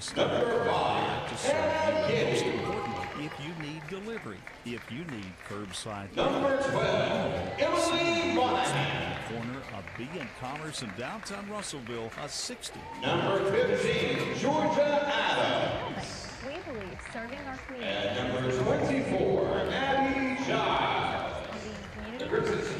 to start to serve you. Most importantly, if you need delivery, if you need curbside Number 12, Emily Monahan. Corner of B and Commerce in downtown Russellville, a 60. Number 15, Georgia Adams. We believe serving our community. And number 24, Abby Giles. The community.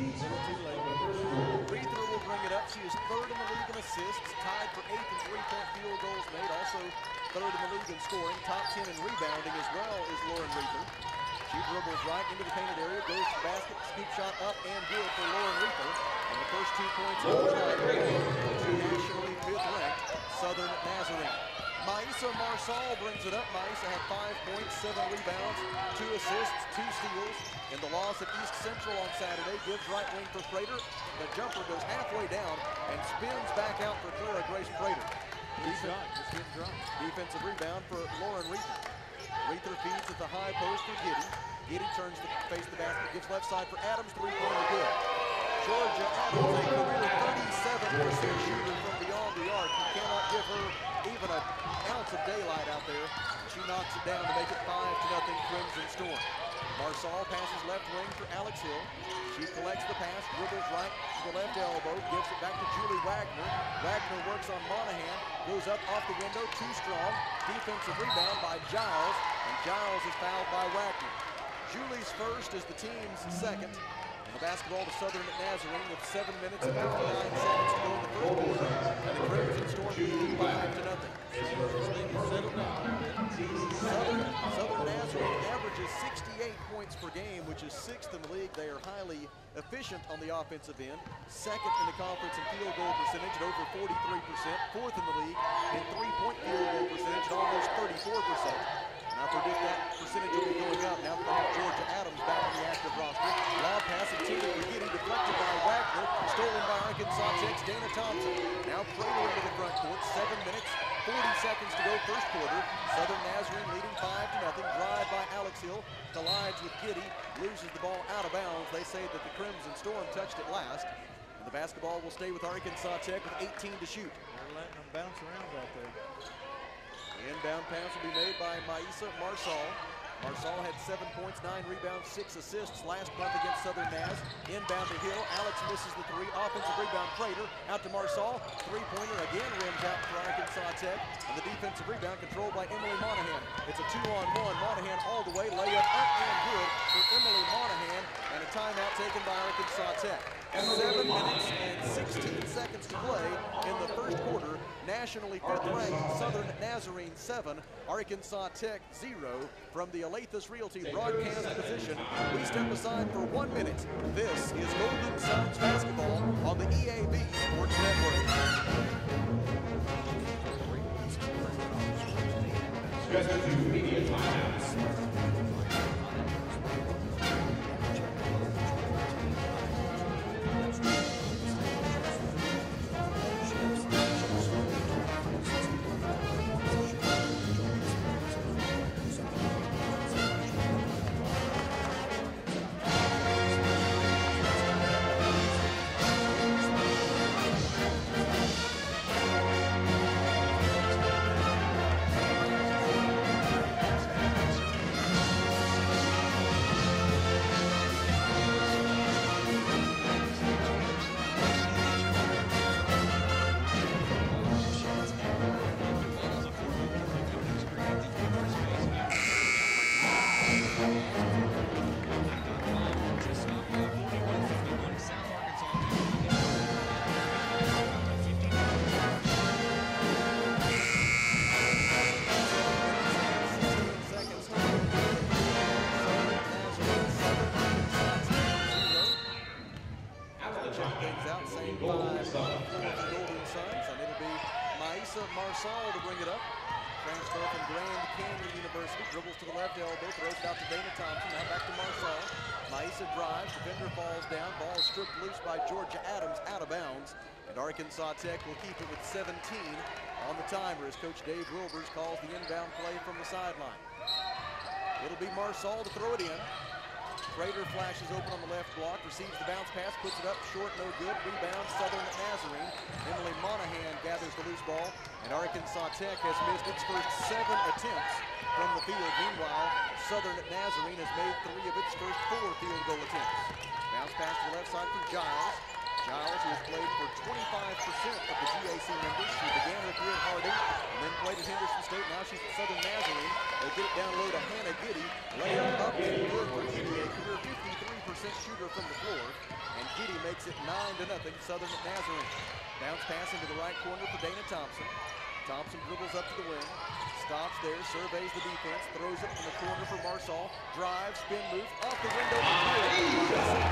Reether will bring it up. She is third in the league in assists, tied for eighth in three-point field goals made, also third in the league in scoring, top 10 in rebounding as well is Lauren Reether. She dribbles right into the painted area, goes to the basket, scoop shot up and good for Lauren Reether. And the first two points of the to nationally fifth-ranked Southern Nazarene. Maisa Marsal brings it up. Maisa had five points, seven rebounds, two assists, two steals. In the loss at East Central on Saturday, gives right wing for Prater. The jumper goes halfway down and spins back out for Clara Grace Prater. Good shot, just getting dropped. Defensive rebound for Lauren Reether. Reether feeds at the high post for Giddy. Giddy turns to face the basket, gives left side for Adams, three-pointer good. Georgia Adams, a career 37% shooter from beyond the arc. You cannot give her even an ounce of daylight out there. She knocks it down to make it 5 to nothing Crimson Storm. Marsal passes left wing for Alex Hill. She collects the pass, dribbles right to the left elbow, gives it back to Julie Wagner. Wagner works on Monahan, goes up off the window, too strong. Defensive rebound by Giles, and Giles is fouled by Wagner. Julie's first is the team's second. And the basketball to Southern Nazarene with 7 minutes and 59 seconds to go in the first quarter. And the Crimson Storm leading 5 to nothing. Southern, Nazarene averages 68 points per game, which is sixth in the league. They are highly efficient on the offensive end. Second in the conference in field goal percentage at over 43%. Fourth in the league in three-point field goal percentage at almost 34%. And I predict that percentage will be going up now that Georgia Adams back on the active roster. Lob pass intended for Giddy, deflected by Wagner, stolen by Arkansas Tech's Dana Thompson. Now Prater into the front court, seven minutes, 40 seconds to go first quarter. Southern Nazarene leading five to nothing. Drive by Alex Hill, collides with Giddy, loses the ball out of bounds. They say that the Crimson Storm touched it last. And the basketball will stay with Arkansas Tech with 18 to shoot. They're letting them bounce around out there. Inbound pass will be made by Maisa Marsal. Marsal had seven points, nine rebounds, six assists last month against Southern Naz. Inbound to Hill. Alex misses the three. Offensive rebound, Prater. Out to Marsal. Three-pointer again rims out for Arkansas Tech. And the defensive rebound controlled by Emily Monahan. It's a two-on-one. Monahan all the way. Layup up and good for Emily Monahan. And a timeout taken by Arkansas Tech. Seven minutes and 16 seconds to play in the first quarter. Nationally fifth-ranked Southern Nazarene 7, Arkansas Tech 0. From the Alathus Realty broadcast position, we step aside for one minute. This is Golden Suns basketball on the EAB Sports Network. seconds Arkansas Tech will keep it with 17 on the timer as Coach Dave Wilbers calls the inbound play from the sideline. It'll be Marsal to throw it in. Prater flashes open on the left block, receives the bounce pass, puts it up short, no good. Rebound, Southern Nazarene. Emily Monahan gathers the loose ball, and Arkansas Tech has missed its first seven attempts from the field. Meanwhile, Southern Nazarene has made three of its first four field goal attempts. Bounce pass to the left side for Giles. Giles, who has played for 25% of the GAC members. She began her career at Harding and then played at Henderson State. Now she's at Southern Nazarene. They get it down low to Hannah Giddy. Layup up and good for a career 53% shooter from the floor. And Giddy makes it 9 to nothing. Southern Nazarene. Bounce pass into the right corner for Dana Thompson. Thompson dribbles up to the wing. Stops there, surveys the defense, throws it in the corner for Marsall. Drives, spin move, off the window.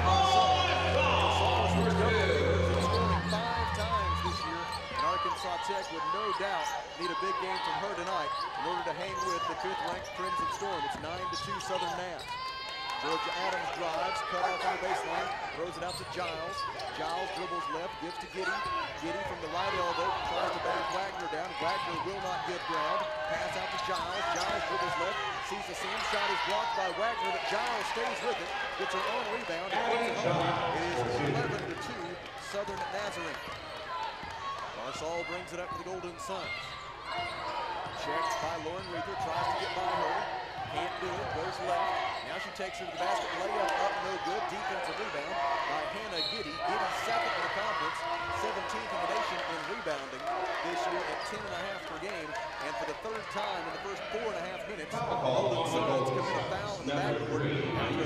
Marsall has been scoring five times this year, Tech would no doubt need a big game from her tonight in order to hang with the fifth-ranked Crimson Storm. It's 9 to 2 Southern Naz. Georgia Adams drives, cut off on the baseline, throws it out to Giles. Giles dribbles left, gives to Giddy. Giddy from the right elbow, tries to back Wagner down. Wagner will not give ground. Pass out to Giles. Giles dribbles left, sees the seam. Shot is blocked by Wagner, but Giles stays with it. Gets her own rebound and puts it home. It is 11 to 2, Southern Nazarene. Marsall brings it up for the Golden Suns. Checked by Lauren Reether, tries to get by her. Can't do it, goes left. Now she takes her to the basket, layup up, no good. Defensive rebound by Hannah Giddy. Giddy second in the conference, 17th in the nation in rebounding this year at 10 and a half per game. And for the third time in the first four and a half minutes, Golden Suns commit a foul in the backcourt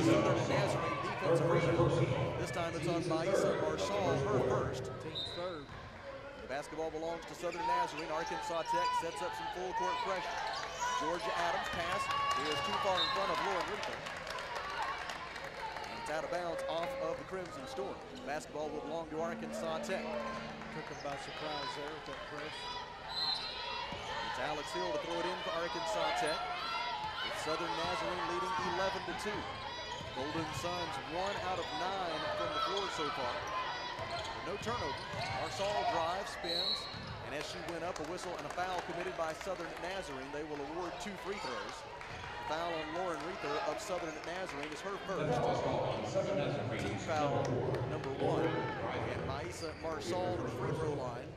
Southern Nazarene defensive rebound. This time it's on Maisa Marsall, her first. Team's third. Basketball belongs to Southern Nazarene. Arkansas Tech sets up some full court pressure. Georgia Adams pass is too far in front of Lauren. And it's out of bounds off of the Crimson Storm. Basketball will belong to Arkansas Tech. Took him by surprise there with that press. It's Alex Hill to throw it in for Arkansas Tech. With Southern Nazarene leading 11 to 2. Golden Suns one out of nine from the floor so far. No turnover. Marsall drives, spins, and as she went up, a whistle and a foul committed by Southern Nazarene. They will award two free throws. Foul on Lauren Reether of Southern Nazarene is her first. Team foul number one. And Maisa Marsall to the free throw line,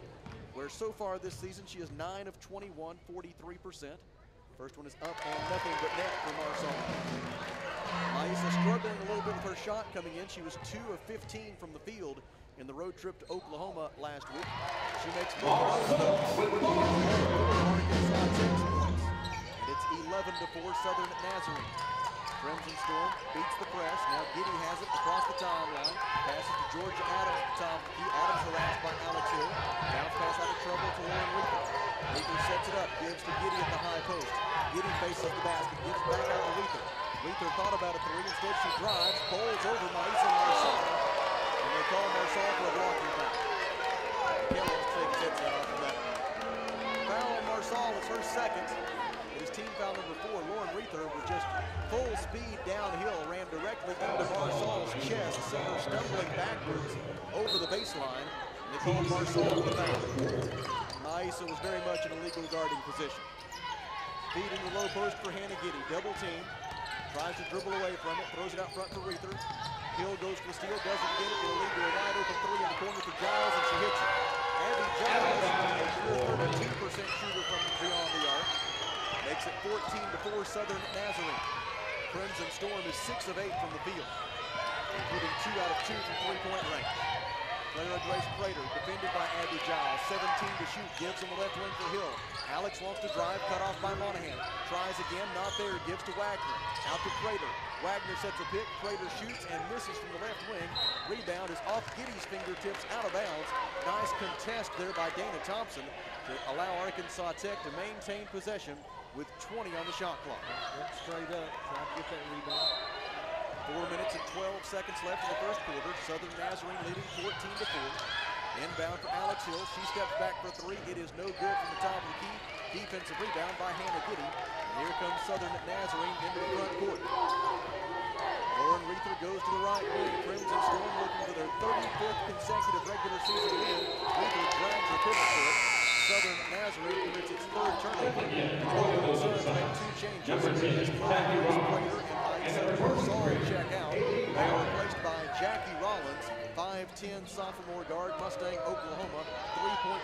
where so far this season she is 9 of 21, 43%. First one is up and nothing but net for Marsall. Maisa struggling a little bit with her shot coming in. She was 2 of 15 from the field in the road trip to Oklahoma last week. She makes both of those Arkansas six points. And it's 11 to 4 Southern Nazarene. Crimson Storm beats the press. Now Giddy has it across the timeline. Passes to Georgia Adams at the top. of the key. Adams harassed by Alex Hill. Bounce pass out of trouble to Lauren Reether. Reether sets it up, gives to Giddy at the high post. Giddy faces the basket, gives back out to Reether. Reether thought about a three. Instead, she drives, bowls over Maisa Marsall. And they call Marsall for a blocking foul. Kelly takes hits off of that. Foul on Marsall is her second. It is team foul number four. Lauren Reether was just full speed downhill, ran directly into Marsall's chest, sent her stumbling backwards over the baseline. And they called Marsall for the foul. Maisa was very much in a legal guarding position. Feed in the low post for Hannah Giddy. Double team. Tries to dribble away from it. Throws it out front for Reether. Hill goes for the steal. Doesn't get it. It'll lead to a wide open three in the corner for Giles, and she hits it. Abby Giles, a 32% shooter from beyond the arc. Makes it 14 to 4 Southern Nazarene. Crimson Storm is 6 of 8 from the field, including 2 out of 2 from three-point range. Clara Grace Prater, defended by Abby Giles. 17 to shoot, gives on the left wing for Hill. Alex wants to drive, cut off by Monahan. Tries again, not there, gives to Wagner. Out to Prater. Wagner sets a pick, Prater shoots and misses from the left wing. Rebound is off Giddy's fingertips, out of bounds. Nice contest there by Dana Thompson to allow Arkansas Tech to maintain possession with 20 on the shot clock. Went straight up, trying to get that rebound. Four minutes and 12 seconds left in the first quarter. Southern Nazarene leading 14 to 4. Inbound for Alex Hill. She steps back for three. It is no good from the top of the key. Defensive rebound by Hannah Giddy. And here comes Southern Nazarene into the front court. Lauren Reether goes to the right wing. Crimson Storm looking for their 35th consecutive regular season win. Reether drags the pivot for it. Southern Nazarene commits its third turnover. The Golden Suns make two changes. As Chloe Grace Prater and check out. They are replaced by Jackie Rollins, 5'10 sophomore guard, Mustang, Oklahoma,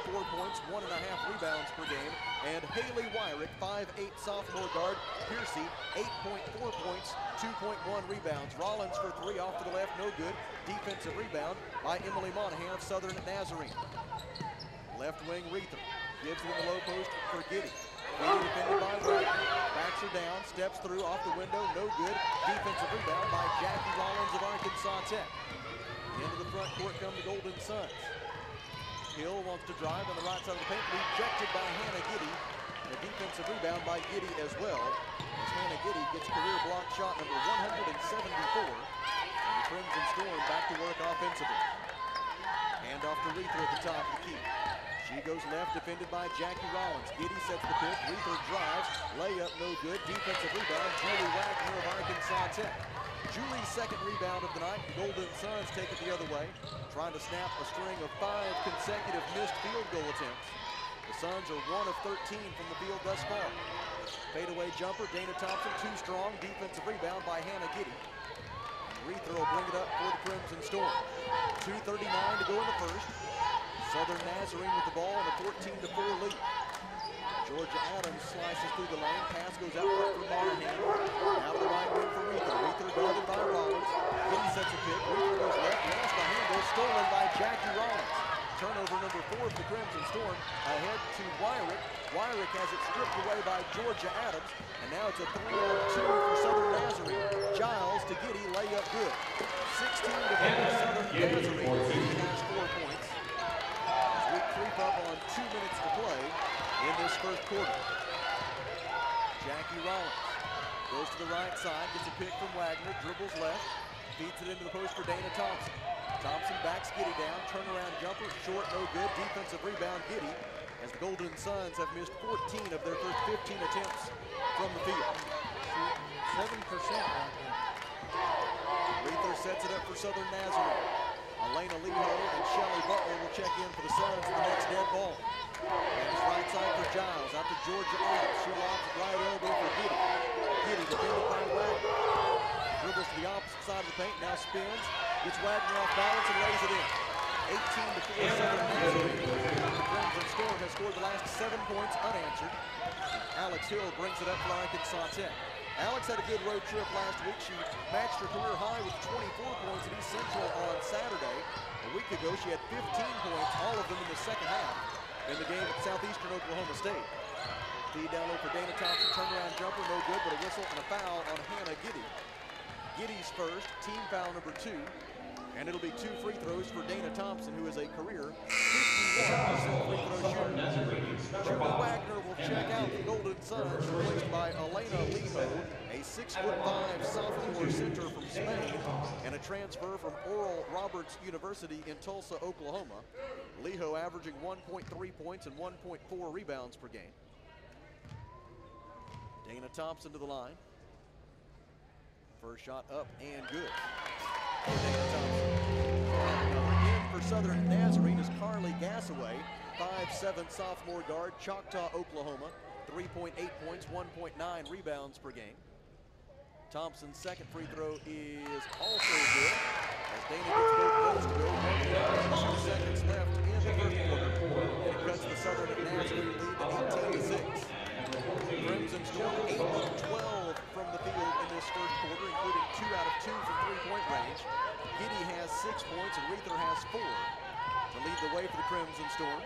3.4 points, one and a half rebounds per game. And Haley Wyrick, 5'8 sophomore guard, Piercy, 8.4 points, 2.1 rebounds. Rollins for three off to the left, no good. Defensive rebound by Emily Monahan of Southern Nazarene. Left wing Reether gives it in the low post for Giddy. Down, steps through off the window, no good. Defensive rebound by Jackie Rollins of Arkansas Tech. Into the front court come the Golden Suns. Hill wants to drive on the right side of the paint, rejected by Hannah Giddy. A defensive rebound by Giddy as well. As Hannah Giddy gets career block shot number 174. And the Crimson Storm back to work offensively. Hand off to Reether at the top of the key. She goes left, defended by Jackie Rollins. Giddy sets the pick. Reether drives. Layup no good. Defensive rebound. Julie Wagner of Arkansas Tech. Julie's second rebound of the night. The Golden Suns take it the other way, trying to snap a string of five consecutive missed field goal attempts. The Suns are one of 13 from the field thus far. Fadeaway jumper, Dana Thompson, too strong. Defensive rebound by Hannah Giddy. Reether will bring it up for the Crimson Storm. 2.39 to go in the first. Southern Nazarene with the ball and a 14 to 4 lead. Georgia Adams slices through the lane. Pass goes out front for Monahan. Out of the right wing for Reether. Reether guarded by Rollins. Giddy sets a pick. Reether goes left. Lost the handle. Stolen by Jackie Rollins. Turnover number four for the Crimson Storm. Ahead to Wyrick. Wyrick has it stripped away by Georgia Adams. And now it's a 3 on 2 for Southern Nazarene. Giles to Giddy. Layup good. 16 to 4 Southern Nazarene. Has four points. Creep up on two minutes to play in this first quarter. Jackie Rollins goes to the right side, gets a pick from Wagner, dribbles left, feeds it into the post for Dana Thompson. Thompson backs Giddy down, turnaround jumper, short, no good, defensive rebound, Giddy, as the Golden Suns have missed 14 of their first 15 attempts from the field. 7% right there. Reether sets it up for Southern Nazarene. Elena Leho and Shelly Butler will check in for the Suns for the next dead ball. Pass right side for Giles, out to Georgia Adams. She lobs right elbow for Giddy. Giddy defended by Wagner. Dribbles to the opposite side of the paint, now spins, gets Wagner off balance and lays it in. 18 to 4 Southern Nazarene. The Crimson Storm has scored the last seven points unanswered. Alex Hill brings it up for Arkansas Tech. Alex had a good road trip last week. She matched her career high with 24 points at East Central on Saturday. A week ago, she had 15 points, all of them in the second half, in the game at Southeastern Oklahoma State. Feed down low for Dana Thompson, turnaround jumper, no good, but a whistle and a foul on Hannah Giddy. Giddy's first, team foul number two, and it'll be two free throws for Dana Thompson, who is a career 51% free throw shooter. Wagner will check out the Golden Suns, replaced by Elena Leho, a six foot five sophomore center from Spain, and a transfer from Oral Roberts University in Tulsa, Oklahoma. Leho averaging 1.3 points and 1.4 rebounds per game. Dana Thompson to the line. First shot up and good. In for Southern Nazarene is Carly Gassaway, 5'7 sophomore guard, Choctaw, Oklahoma. 3.8 points, 1.9 rebounds per game. Thompson's second free throw is also good. As Dana gets both those to go, one seconds left in the first quarter. And cuts the Southern Nazarene lead to 18 to 6. Crimson Storm 8 of 12 from the field in this first quarter, including two out of two from three-point range. Giddy has six points and Reether has four to lead the way for the Crimson Storm.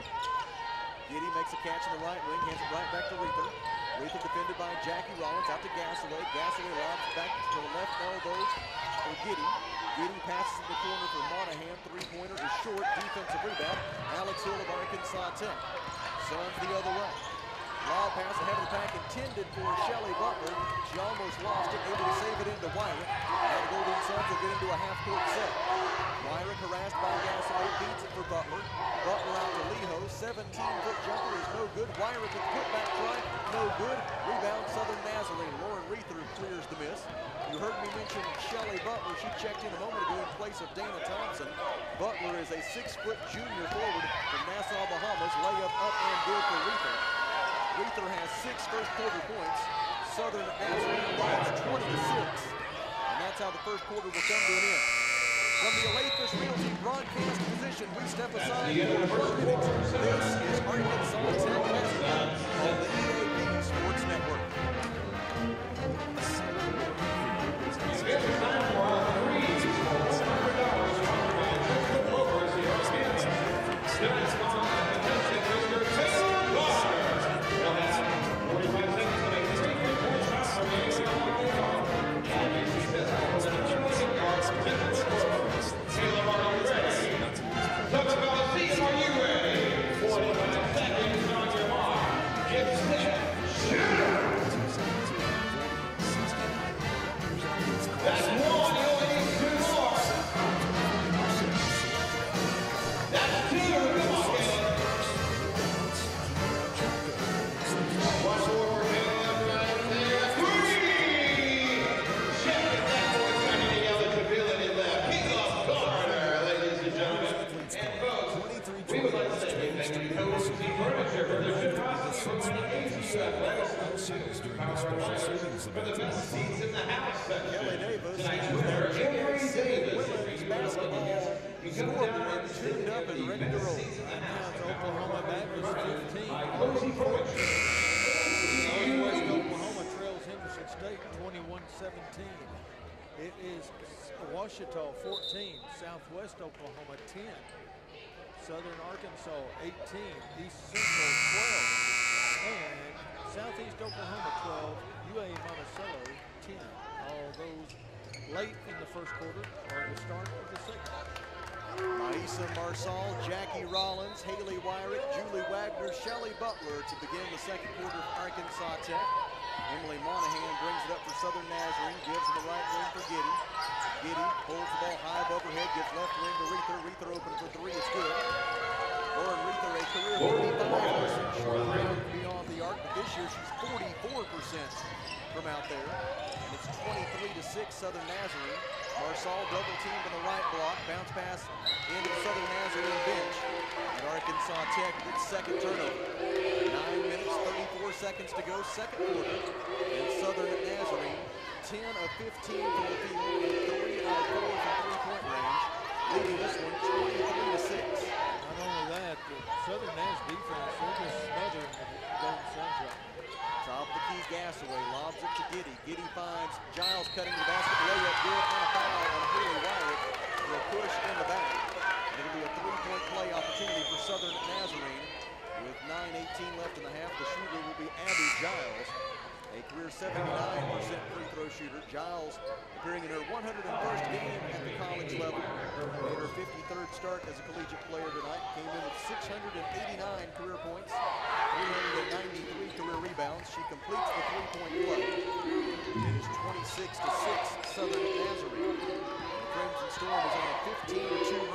Giddy makes a catch in the right wing, hands it right back to Reether. Reether defended by Jackie Rollins out to Gassaway. Gassaway lobs back to the left elbow for Giddy. Giddy passes in the corner for Monahan. Three-pointer is short. Defensive rebound. Alex Hill of Arkansas Tech. Suns the other way. Lob pass ahead of the pack intended for Shelly Butler. She almost lost it, able to save it into Wyrick. Now the Golden Suns will get into a half-court set. Wyrick harassed by Gassaway, beats it for Butler. Butler out to Leho, 17-foot jumper is no good. Wyrick with putback try, no good. Rebound Southern Nazarene. Lauren Reether clears the miss. You heard me mention Shelly Butler. She checked in a moment ago in place of Dana Thompson. Butler is a six-foot junior forward from Nassau, Bahamas. Layup up and good for Reether. Reether has six first quarter points. Southern Nazarene leads 20 to 6. And that's how the first quarter will come to an end. From the Olathe Realty broadcast position, we step aside for the first innings. This is Arkansas Tech on the EAB Sports Network. Southern Arkansas 18, East Central 12, and Southeast Oklahoma 12, UA Monticello 10. All those late in the first quarter are the start of the second. Maisa Marsal, Jackie Rollins, Haley Wyrick, Julie Wagner, Shelly Butler to begin the second quarter for Arkansas Tech. Emily Monahan brings it up for Southern Nazarene, gives the right wing for Giddy. Giddy holds the ball high above her head, gives left wing to Reether. Reether open for three, it's good. Lauren Reether, a career 35% shooter beyond the arc, but this year she's 44% from out there. And it's 23 to 6 Southern Nazarene. Marsal double teamed in the right block, bounce pass into the Southern Nazarene bench. And Arkansas Tech gets second turnover. Nine minutes, 34 seconds to go, second quarter. And Southern Nazarene, 10 of 15 from the field, and 3 out of 4 from three-point range, leading this one 23 to 6. Not only that, the Southern Naz defense, they're just smothering the Golden Sunshine. Top of the key, Gasaway lobs it to Giddy. Giddy finds Giles cutting the basket, layup good, and a foul on Haley Wyrick for a push in the back. And it'll be a three-point play opportunity for Southern Nazarene. With 9.18 left in the half, the shooter will be Abby Giles, a career 79% free throw shooter. Giles appearing in her 101st game at the college level. Made her 53rd start as a collegiate player tonight. Came in with 689 career points, 393 career rebounds. She completes the three-point play. It is 26 to 6 Southern Nazarene. The Crimson Storm is on a 15-2 run.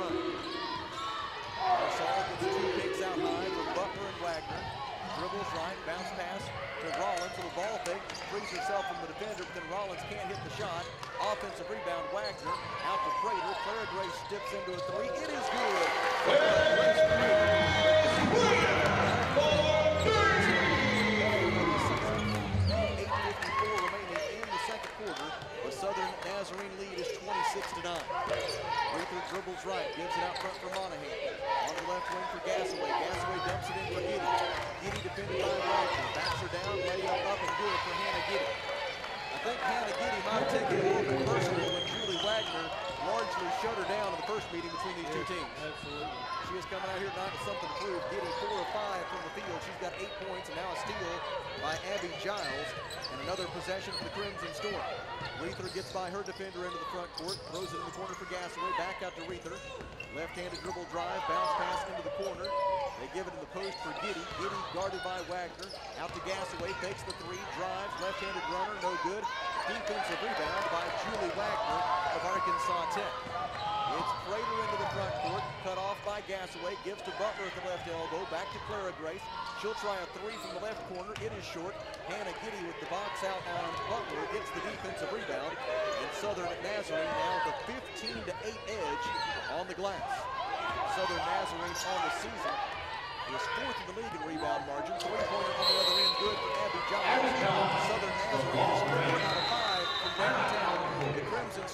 For Hannah Giddy. I think Hannah Giddy might have taken it a little bit personally when Julie Wagner largely shut her down in the first meeting between these two teams. Absolutely. She is coming out here tonight with something to prove. Getting four or five from the field. She's got eight points and now a steal by Abby Giles. And another possession for the Crimson Storm. Reether gets by her defender into the front court. Throws it in the corner for Gasaway. Back out to Reether. Left-handed dribble drive. Bounce pass into the corner. They give it in the post for Giddy. Giddy guarded by Wagner. Out to Gasaway. Fakes the three. Drives. Left-handed runner. No good. Defensive rebound by Julie Wagner of Arkansas Tech. It's Prater into the front court, cut off by Gasaway, gives to Butler at the left elbow, back to Clara Grace. She'll try a three from the left corner, it is short. Hannah Giddy with the box out on Butler, gets the defensive rebound. And Southern Nazarene now the 15 to 8 edge on the glass. Southern Nazarene on the season is fourth in the league in rebound margin. Three-pointer on the other end, good for Abby Johnson. Southern Nazarene is three out of five from downtown. The Crimson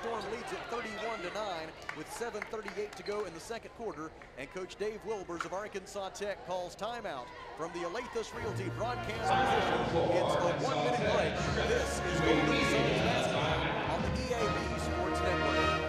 with 7.38 to go in the second quarter. And Coach Dave Wilbers of Arkansas Tech calls timeout from the Alathus Realty broadcast position. It's a one-minute break. This is Golden Suns basketball on the EAB Sports Network.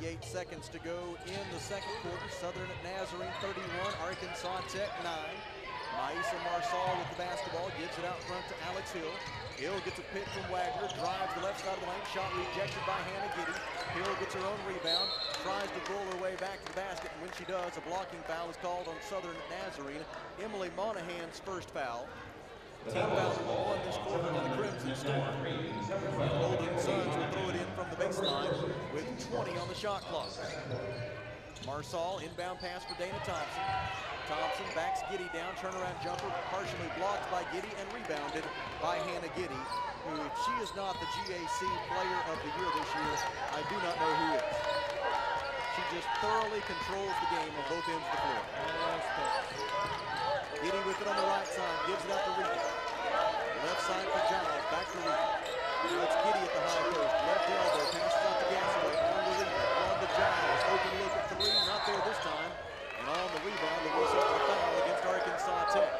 38 seconds to go in the second quarter. Southern at Nazarene 31, Arkansas Tech 9. Maisa Marsal with the basketball, gives it out front to Alex Hill. Hill gets a pick from Wagner, drives the left side of the lane, shot rejected by Hannah Giddy. Hill gets her own rebound, tries to roll her way back to the basket, and when she does, a blocking foul is called on Southern Nazarene. Emily Monahan's first foul. Foul number one this quarter to the Crimson Storm. Golden Suns will throw it in from the baseline with 20 on the shot clock. Marsal, inbound pass for Dana Thompson. Thompson backs Giddy down, turnaround jumper, partially blocked by Giddy and rebounded by Hannah Giddy, who, if she is not the GAC Player of the Year this year, I do not know who is. She just thoroughly controls the game on both ends of the floor. Giddy with it on the right side, gives it out to Rita. Left side for Giles, back to Rita. Now it's Giddy at the high post, left elbow, passes out to Gasaway, on to Rita, on to Giles, open look at three, not there this time. And on the rebound, the whistle for foul against Arkansas Tech.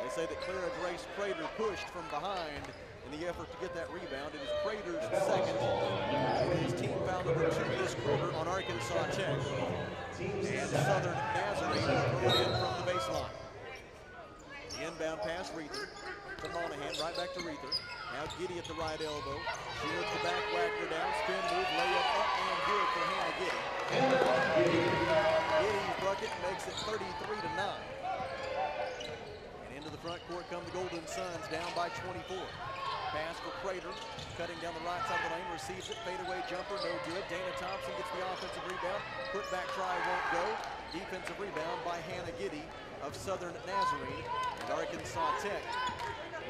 They say that Clara Grace Prater pushed from behind in the effort to get that rebound. It is Prater's second. It is team foul number two this quarter on Arkansas Tech. And Southern Nazarene will in from the baseline. The inbound pass, Reether to Monahan, right back to Reether. Now Giddy at the right elbow. She looks the back, Wagner down, spin move, layup up and good for Hannah Giddy. Giddy's bucket makes it 33 to 9. And into the front court come the Golden Suns, down by 24. Pass for Prater, cutting down the right side of the lane, receives it, fadeaway jumper, no good. Dana Thompson gets the offensive rebound, put back try won't go. Defensive rebound by Hannah Giddy of Southern Nazarene. And Arkansas Tech,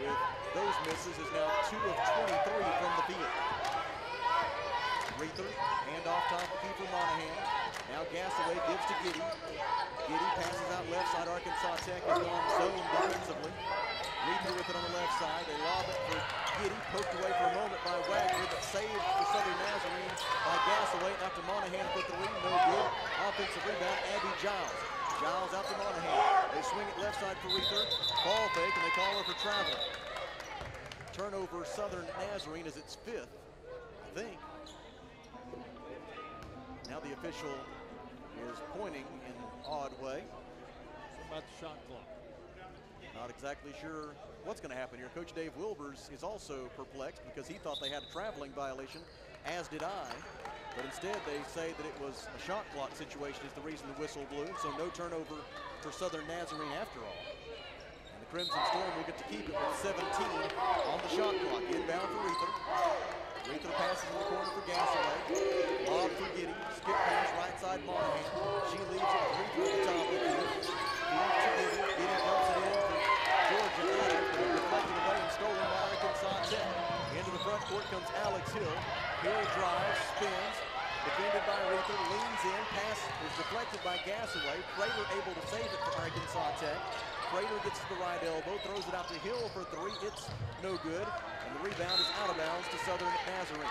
with those misses, is now 2 of 23 from the field. Reether, hand off top to Kiefer Monahan. Now Gasaway gives to Giddy. Giddy passes out left side. Arkansas Tech is gone zone defensively. Reether with it on the left side. They lob it for Giddy, poked away for a moment by Wagner, but saved for Southern Nazarene by Gasaway. Out to Monahan for three, no good. Offensive rebound, Abby Giles. Giles out to Monahan. Swing it left side for Reether. Ball fake, and they call her for travel. Turnover Southern Nazarene is its fifth, I think. Now the official is pointing in an odd way. About the shot clock. Not exactly sure what's going to happen here. Coach Dave Wilbers is also perplexed because he thought they had a traveling violation, as did I. But instead, they say that it was a shot clock situation is the reason the whistle blew. So no turnover for Southern Nazarene after all. And the Crimson Storm will get to keep it with 17 on the shot clock. Inbound for Reether. Reether passes in the corner for Gasaway. Lob for Giddy. Skip pass right side Monahan. She leaves it with Reether at the top of the field. Giddy. Dumps it in for Georgia deflected away and stolen by Arkansas Tech. Into the front court comes Alex Hill. Hill drives, spins. Defended by leans in, pass is deflected by Gasaway. Prater able to save it for Arkansas Tech. Prater gets to the right elbow, throws it out to Hill for three. It's no good. And the rebound is out of bounds to Southern Nazarene.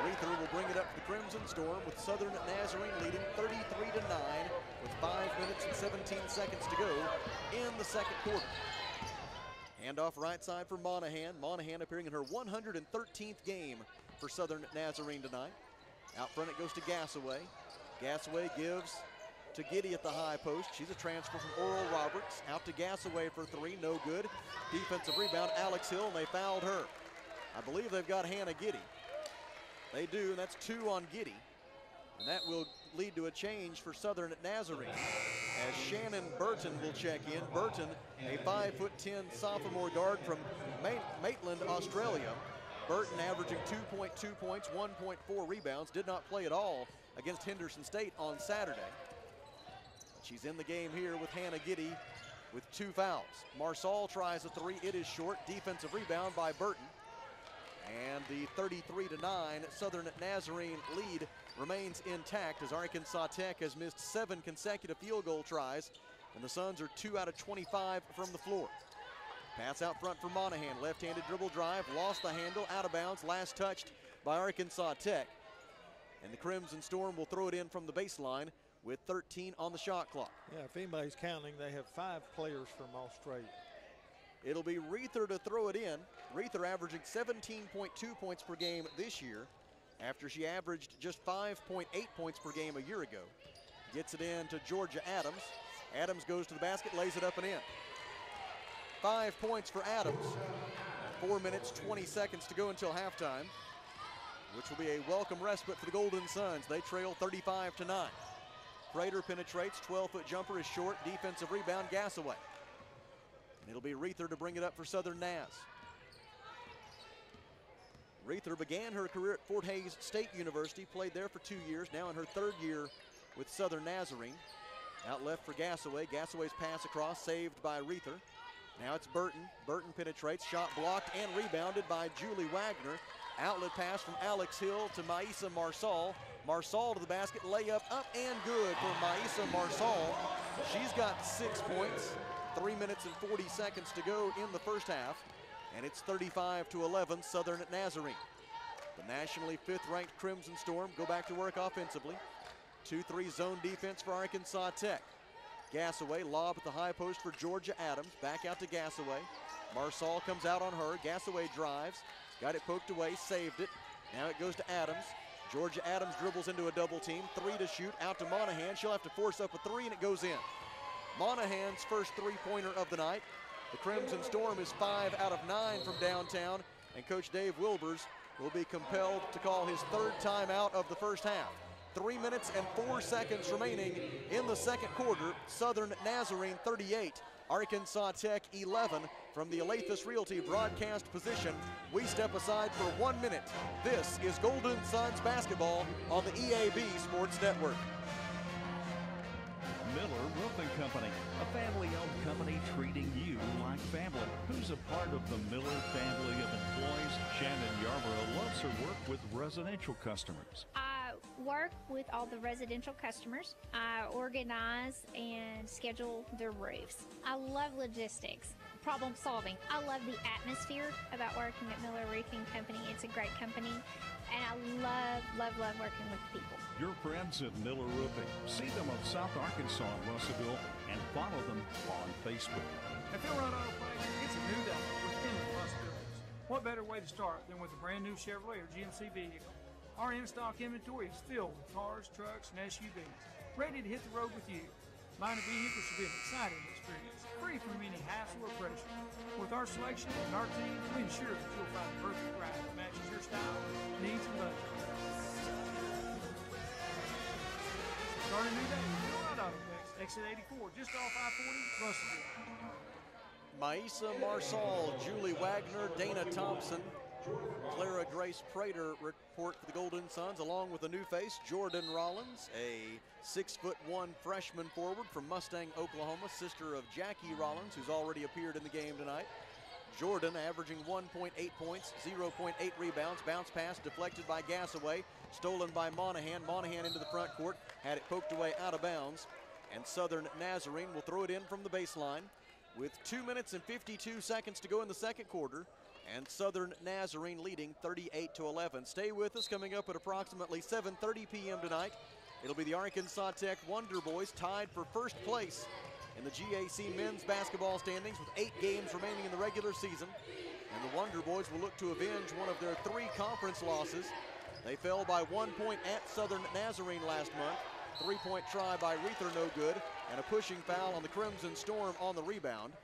Reether will bring it up for the Crimson Storm with Southern Nazarene leading 33 to 9 with 5 minutes and 17 seconds to go in the second quarter. Handoff right side for Monahan. Monahan appearing in her 113th game for Southern Nazarene tonight. Out front it goes to Gasaway. Gasaway gives to Giddy at the high post. She's a transfer from Oral Roberts. Out to Gasaway for three, no good. Defensive rebound, Alex Hill, and they fouled her. I believe they've got Hannah Giddy. They do, and that's two on Giddy. And that will lead to a change for Southern at Nazarene as Shannon Burton will check in. Burton, a 5'10 sophomore guard from Maitland, Australia. Burton averaging 2.2 points, 1.4 rebounds, did not play at all against Henderson State on Saturday. She's in the game here with Hannah Giddy with two fouls. Marsal tries a three, it is short. Defensive rebound by Burton. And the 33 to 9 Southern Nazarene lead remains intact as Arkansas Tech has missed seven consecutive field goal tries, and the Suns are two out of 25 from the floor. Pass out front for Monahan. Left handed dribble drive, lost the handle, out of bounds, last touched by Arkansas Tech. And the Crimson Storm will throw it in from the baseline with 13 on the shot clock. Yeah, if anybody's counting, they have five players from Australia. It'll be Reether to throw it in. Reether averaging 17.2 points per game this year after she averaged just 5.8 points per game a year ago. Gets it in to Georgia Adams. Adams goes to the basket, lays it up and in. Five points for Adams. Four minutes, 20 seconds to go until halftime, which will be a welcome respite for the Golden Suns. They trail 35 to 9. Prater penetrates, 12-foot jumper is short, defensive rebound, Gassaway. And it'll be Reether to bring it up for Southern Naz. Reether began her career at Fort Hays State University, played there for two years, now in her third year with Southern Nazarene. Out left for Gassaway. Gassaway's pass across, saved by Reether. Now it's Burton. Burton penetrates, shot blocked and rebounded by Julie Wagner. Outlet pass from Alex Hill to Maisa Marsal. Marsal to the basket, layup up and good for Maisa Marsal. She's got six points, three minutes and 40 seconds to go in the first half, and it's 35 to 11 Southern at Nazarene. The nationally fifth ranked Crimson Storm go back to work offensively. 2-3 zone defense for Arkansas Tech. Gassaway, lob at the high post for Georgia Adams. Back out to Gasaway. Marsal comes out on her. Gasaway drives. Got it poked away, saved it. Now it goes to Adams. Georgia Adams dribbles into a double team. Three to shoot, out to Monahan. She'll have to force up a three, and it goes in. Monahan's first three-pointer of the night. The Crimson Storm is five out of nine from downtown, and Coach Dave Wilbers will be compelled to call his third timeout of the first half. Three minutes and four seconds remaining in the second quarter. Southern Nazarene 38, Arkansas Tech 11 from the Alathus Realty broadcast position. We step aside for one minute. This is Golden Suns basketball on the EAB Sports Network. Miller Roofing Company, a family-owned company treating you like family. Who's a part of the Miller family of employees? Shannon Yarborough loves her work with residential customers. I work with all the residential customers. I organize and schedule their roofs. I love logistics, problem solving. I love the atmosphere about working at Miller Roofing Company. It's a great company, and I love, love, love working with people. Your friends at Miller Roofing. See them of South Arkansas and Russellville and follow them on Facebook. At Phil Run Auto Place, it's a new day with endless possibilities. What better way to start than with a brand new Chevrolet or GMC vehicle? Our in-stock inventory is filled with cars, trucks, and SUVs, ready to hit the road with you. Buying a vehicle should be an exciting experience, free from any hassle or pressure. With our selection and our team, we ensure that you'll find the perfect ride that matches your style, needs, and budget. Start a new day with Auto Place, exit 84, just off I-40, Russellville. Maisa Marsal, Julie Wagner, Dana Thompson, Clara Grace Prater report for the Golden Suns, along with a new face, Jordan Rollins, a six foot one freshman forward from Mustang, Oklahoma, sister of Jackie Rollins, who's already appeared in the game tonight. Jordan averaging 1.8 points, 0.8 rebounds, bounce pass deflected by Gasaway, stolen by Monahan. Monahan into the front court, had it poked away out of bounds, and Southern Nazarene will throw it in from the baseline with two minutes and 52 seconds to go in the second quarter. And Southern Nazarene leading 38 to 11. Stay with us coming up at approximately 7:30 p.m. tonight. It'll be the Arkansas Tech Wonder Boys tied for first place in the GAC men's basketball standings with eight games remaining in the regular season. And the Wonder Boys will look to avenge one of their three conference losses. They fell by one point at Southern Nazarene last month. Three-point try by Reether, no good, and a pushing foul on the Crimson Storm on the rebound,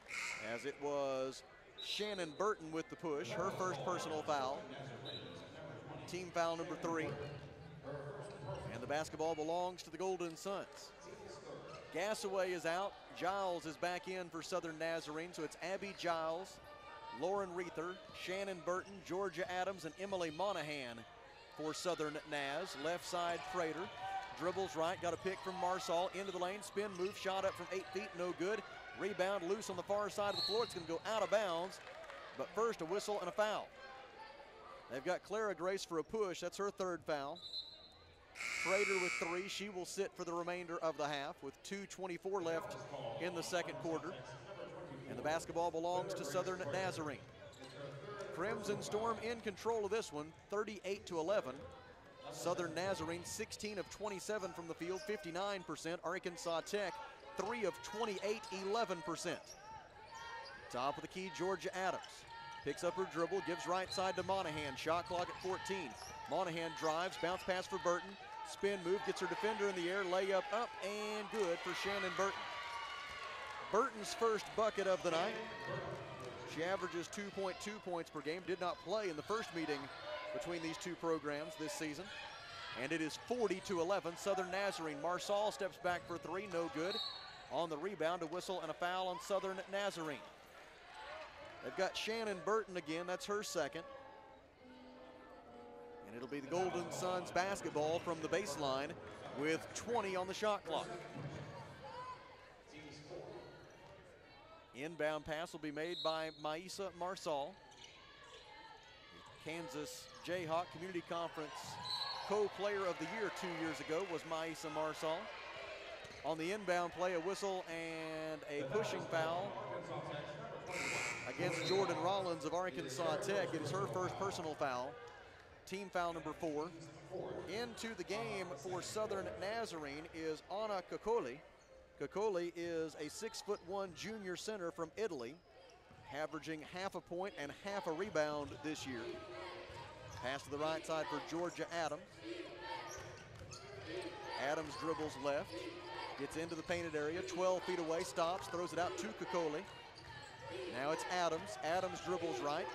as it was Shannon Burton with the push, her first personal foul. Team foul number three. And the basketball belongs to the Golden Suns. Gasaway is out. Giles is back in for Southern Nazarene, so it's Abby Giles, Lauren Reether, Shannon Burton, Georgia Adams, and Emily Monahan for Southern Naz. Left side, Prater. Dribbles right, got a pick from Marsall into the lane. Spin move, shot up from eight feet, no good. Rebound loose on the far side of the floor. It's going to go out of bounds. But first, a whistle and a foul. They've got Clara Grace for a push. That's her third foul. Prater with three. She will sit for the remainder of the half with 2.24 left in the second quarter. And the basketball belongs to Southern Nazarene. Crimson Storm in control of this one, 38 to 11. Southern Nazarene 16 of 27 from the field, 59%. Arkansas Tech 3 of 28, 11%. Top of the key, Georgia Adams. Picks up her dribble, gives right side to Monahan. Shot clock at 14. Monahan drives, bounce pass for Burton. Spin move, gets her defender in the air, layup up and good for Shannon Burton. Burton's first bucket of the night. She averages 2.2 points per game, did not play in the first meeting between these two programs this season. And it is 40 to 11. Southern Nazarene. Marsall steps back for three, no good. On the rebound, a whistle and a foul on Southern Nazarene. They've got Shannon Burton again, that's her second. And it'll be the Golden Suns basketball from the baseline with 20 on the shot clock. Inbound pass will be made by Maisa Marsal. Kansas Jayhawk Community Conference co-player of the year two years ago was Maisa Marsall. On the inbound play, a whistle and a pushing foul against Jordan Rollins of Arkansas Tech. It is her first personal foul. Team foul number four. Into the game for Southern Nazarene is Anna Coccoli. Coccoli is a six foot one junior center from Italy, averaging half a point and half a rebound this year. Pass to the right side for Georgia Adams. Adams dribbles left, gets into the painted area, 12 feet away, stops, throws it out to Coccoli. Now it's Adams. Adams dribbles right,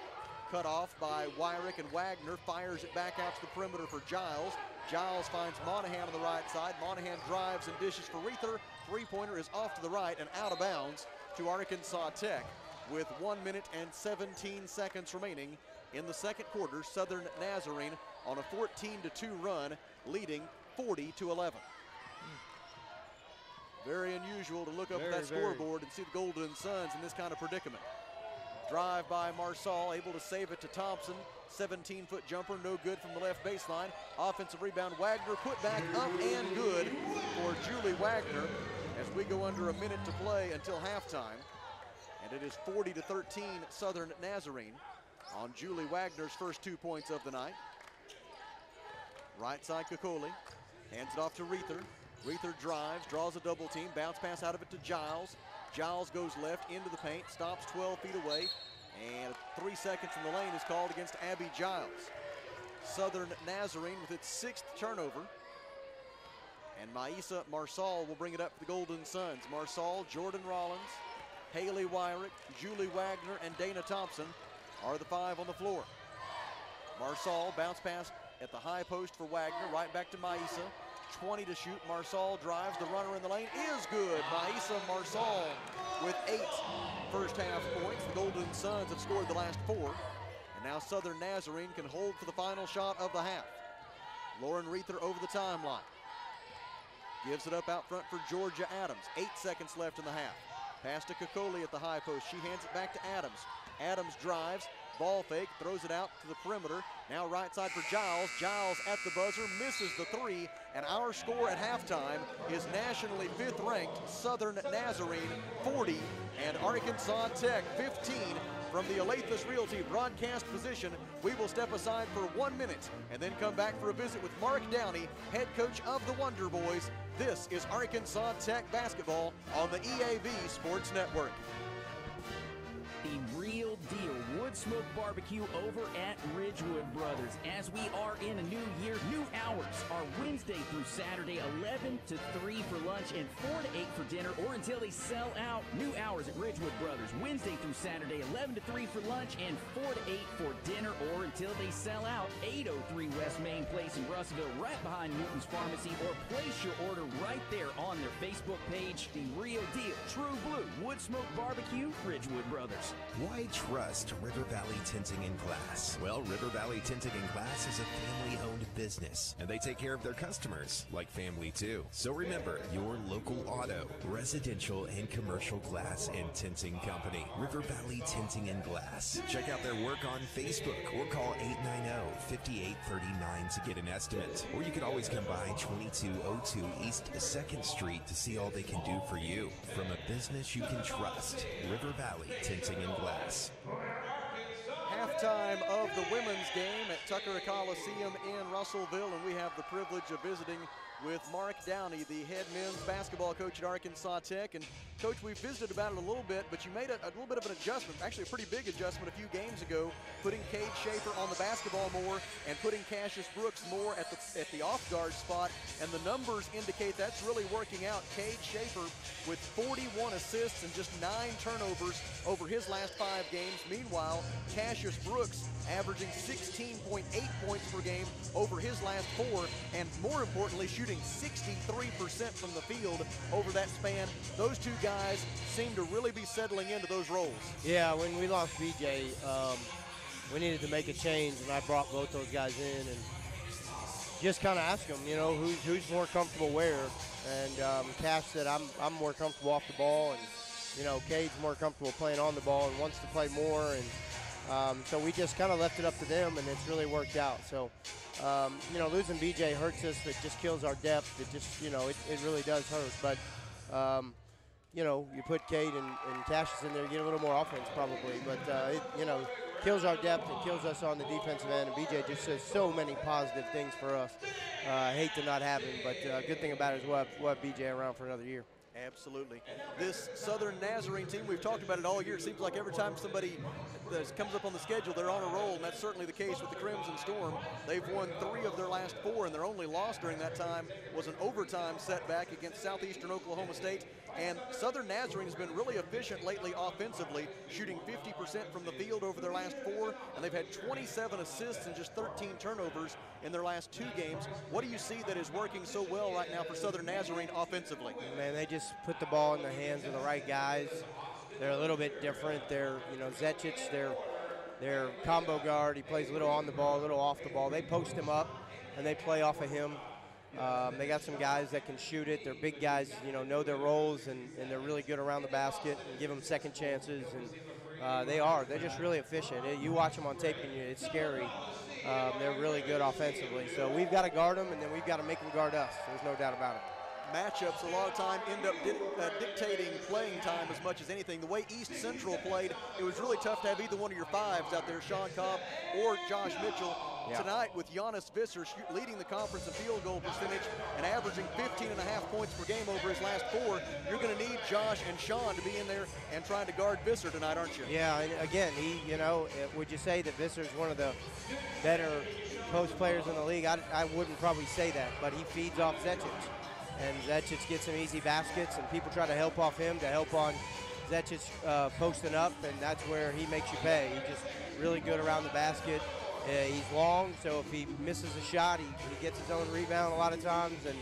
cut off by Wyrick and Wagner, fires it back out to the perimeter for Giles. Giles finds Monahan on the right side. Monahan drives and dishes for Reether. Three-pointer is off to the right and out of bounds to Arkansas Tech with one minute and 17 seconds remaining in the second quarter. Southern Nazarene on a 14-2 run, leading 40 to 11. Very unusual to look up Very, at that very. scoreboard and see the Golden Suns in this kind of predicament. Drive by Marsall, able to save it to Thompson. 17 foot jumper, no good from the left baseline. Offensive rebound, Wagner put back up and good for Julie Wagner as we go under a minute to play until halftime. And it is 40 to 13 Southern Nazarene on Julie Wagner's first two points of the night. Right side Coccoli, hands it off to Reether. Reether drives, draws a double team, bounce pass out of it to Giles. Giles goes left into the paint, stops 12 feet away, and three seconds in the lane is called against Abby Giles. Southern Nazarene with its sixth turnover. And Maisa Marsal will bring it up for the Golden Suns. Marsal, Jordan Rollins, Haley Wyrick, Julie Wagner, and Dana Thompson are the five on the floor. Marsal bounce pass at the high post for Wagner, right back to Maisa. 20 to shoot. Marsall drives. The runner in the lane is good. Maisa Marsall with eight first half points. The Golden Suns have scored the last four. And now Southern Nazarene can hold for the final shot of the half. Lauren Reether over the timeline. Gives it up out front for Georgia Adams. Eight seconds left in the half. Pass to Coccoli at the high post. She hands it back to Adams. Adams drives, ball fake, throws it out to the perimeter. Now right side for Giles. Giles at the buzzer, misses the three, and our score at halftime is nationally fifth ranked Southern Nazarene 40 and Arkansas Tech 15 from the Alathus Realty broadcast position, we will step aside for one minute and then come back for a visit with Mark Downey, head coach of the Wonder Boys. This is Arkansas Tech basketball on the EAB Sports Network. The real smoke barbecue over at Ridgewood Brothers. As we are in a new year, new hours are Wednesday through Saturday, 11 to 3 for lunch and 4 to 8 for dinner or until they sell out. New hours at Ridgewood Brothers, Wednesday through Saturday, 11 to 3 for lunch and 4 to 8 for dinner or until they sell out. 803 West Main Place in Russellville, right behind Newton's Pharmacy, or place your order right there on their Facebook page. The real deal, True Blue, Wood Smoke Barbecue, Ridgewood Brothers. Why trust River Valley Tinting and Glass? Well, River Valley Tinting and Glass is a family owned business, and they take care of their customers like family too. So remember, your local auto, residential, and commercial glass and tinting company, River Valley Tinting and Glass. Check out their work on Facebook or call 890 5839 to get an estimate. Or you can always come by 2202 East 2nd Street to see all they can do for you. From a business you can trust, River Valley Tinting and Glass. Halftime of the women's game at Tucker Coliseum in Russellville, and we have the privilege of visiting with Mark Downey, the head men's basketball coach at Arkansas Tech. And coach, we visited about it a little bit, but you made a, a little bit of an adjustment, actually a pretty big adjustment a few games ago, putting Cade Schaefer on the basketball more and putting Cassius Brooks more at the at the off guard spot. And the numbers indicate that's really working out. Cade Schaefer with 41 assists and just nine turnovers over his last five games. Meanwhile, Cassius Brooks averaging 16.8 points per game over his last four, and more importantly, shooting 63% from the field over that span. Those two guys seem to really be settling into those roles. Yeah, when we lost BJ, um, we needed to make a change, and I brought both those guys in and just kind of asked them, you know, who's who's more comfortable where. And um, Cash said, I'm I'm more comfortable off the ball, and you know, Cade's more comfortable playing on the ball and wants to play more. And um, so we just kind of left it up to them, and it's really worked out. So, um, you know, losing BJ hurts us. It just kills our depth. It just, you know, it, it really does hurt. But, um, you know, you put Cade and, and Cassius in there, you get a little more offense probably. But, uh, it, you know, kills our depth. It kills us on the defensive end. And BJ just says so many positive things for us. Uh, I hate to not have him, but uh, good thing about it is we'll have, we'll have BJ around for another year. Absolutely. This Southern Nazarene team, we've talked about it all year. It seems like every time somebody comes up on the schedule, they're on a roll, and that's certainly the case with the Crimson Storm. They've won three of their last four, and their only loss during that time was an overtime setback against Southeastern Oklahoma State. And Southern Nazarene has been really efficient lately offensively, shooting 50% from the field over their last four, and they've had 27 assists and just 13 turnovers in their last two games. What do you see that is working so well right now for Southern Nazarene offensively? Man, they just put the ball in the hands of the right guys. They're a little bit different. They're, you know, Zechic, they're, they're combo guard. He plays a little on the ball, a little off the ball. They post him up, and they play off of him. Um, they got some guys that can shoot it. They're big guys, you know, know their roles, and, and they're really good around the basket and give them second chances. And uh, they are. They're just really efficient. You watch them on tape, and it's scary. Um, they're really good offensively. So we've got to guard them, and then we've got to make them guard us. There's no doubt about it matchups a lot of time end up di uh, dictating playing time as much as anything. The way East Central played, it was really tough to have either one of your fives out there, Sean Cobb or Josh Mitchell. Yeah. Tonight with Giannis Visser leading the conference in field goal percentage and averaging 15 and a half points per game over his last four, you're going to need Josh and Sean to be in there and trying to guard Visser tonight, aren't you? Yeah, and again, he, you know, would you say that Visser is one of the better post players in the league? I, I wouldn't probably say that, but he feeds off Zechic and Zechic gets some easy baskets, and people try to help off him to help on Zechic uh, posting up, and that's where he makes you pay. He's just really good around the basket. Uh, he's long, so if he misses a shot, he, he gets his own rebound a lot of times, and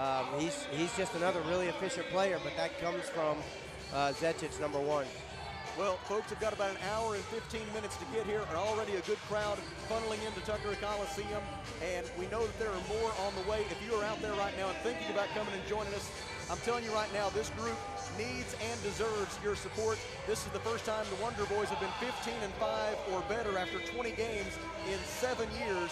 um, he's he's just another really efficient player. But that comes from uh, number one. Well, folks have got about an hour and 15 minutes to get here, and already a good crowd funneling into Tucker Coliseum. And we know that there are more on the way. If you are out there right now and thinking about coming and joining us, I'm telling you right now, this group needs and deserves your support. This is the first time the Wonder Boys have been 15 and 5 or better after 20 games in seven years.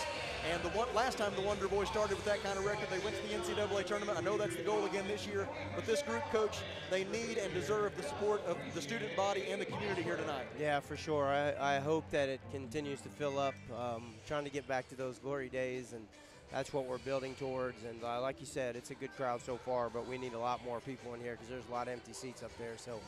And the one, last time the Wonder Boys started with that kind of record, they went to the NCAA tournament. I know that's the goal again this year. But this group, coach, they need and deserve the support of the student body and the community here tonight. Yeah, for sure. I, I hope that it continues to fill up. Um, trying to get back to those glory days, and that's what we're building towards. And uh, like you said, it's a good crowd so far, but we need a lot more people in here because there's a lot of empty seats up there. So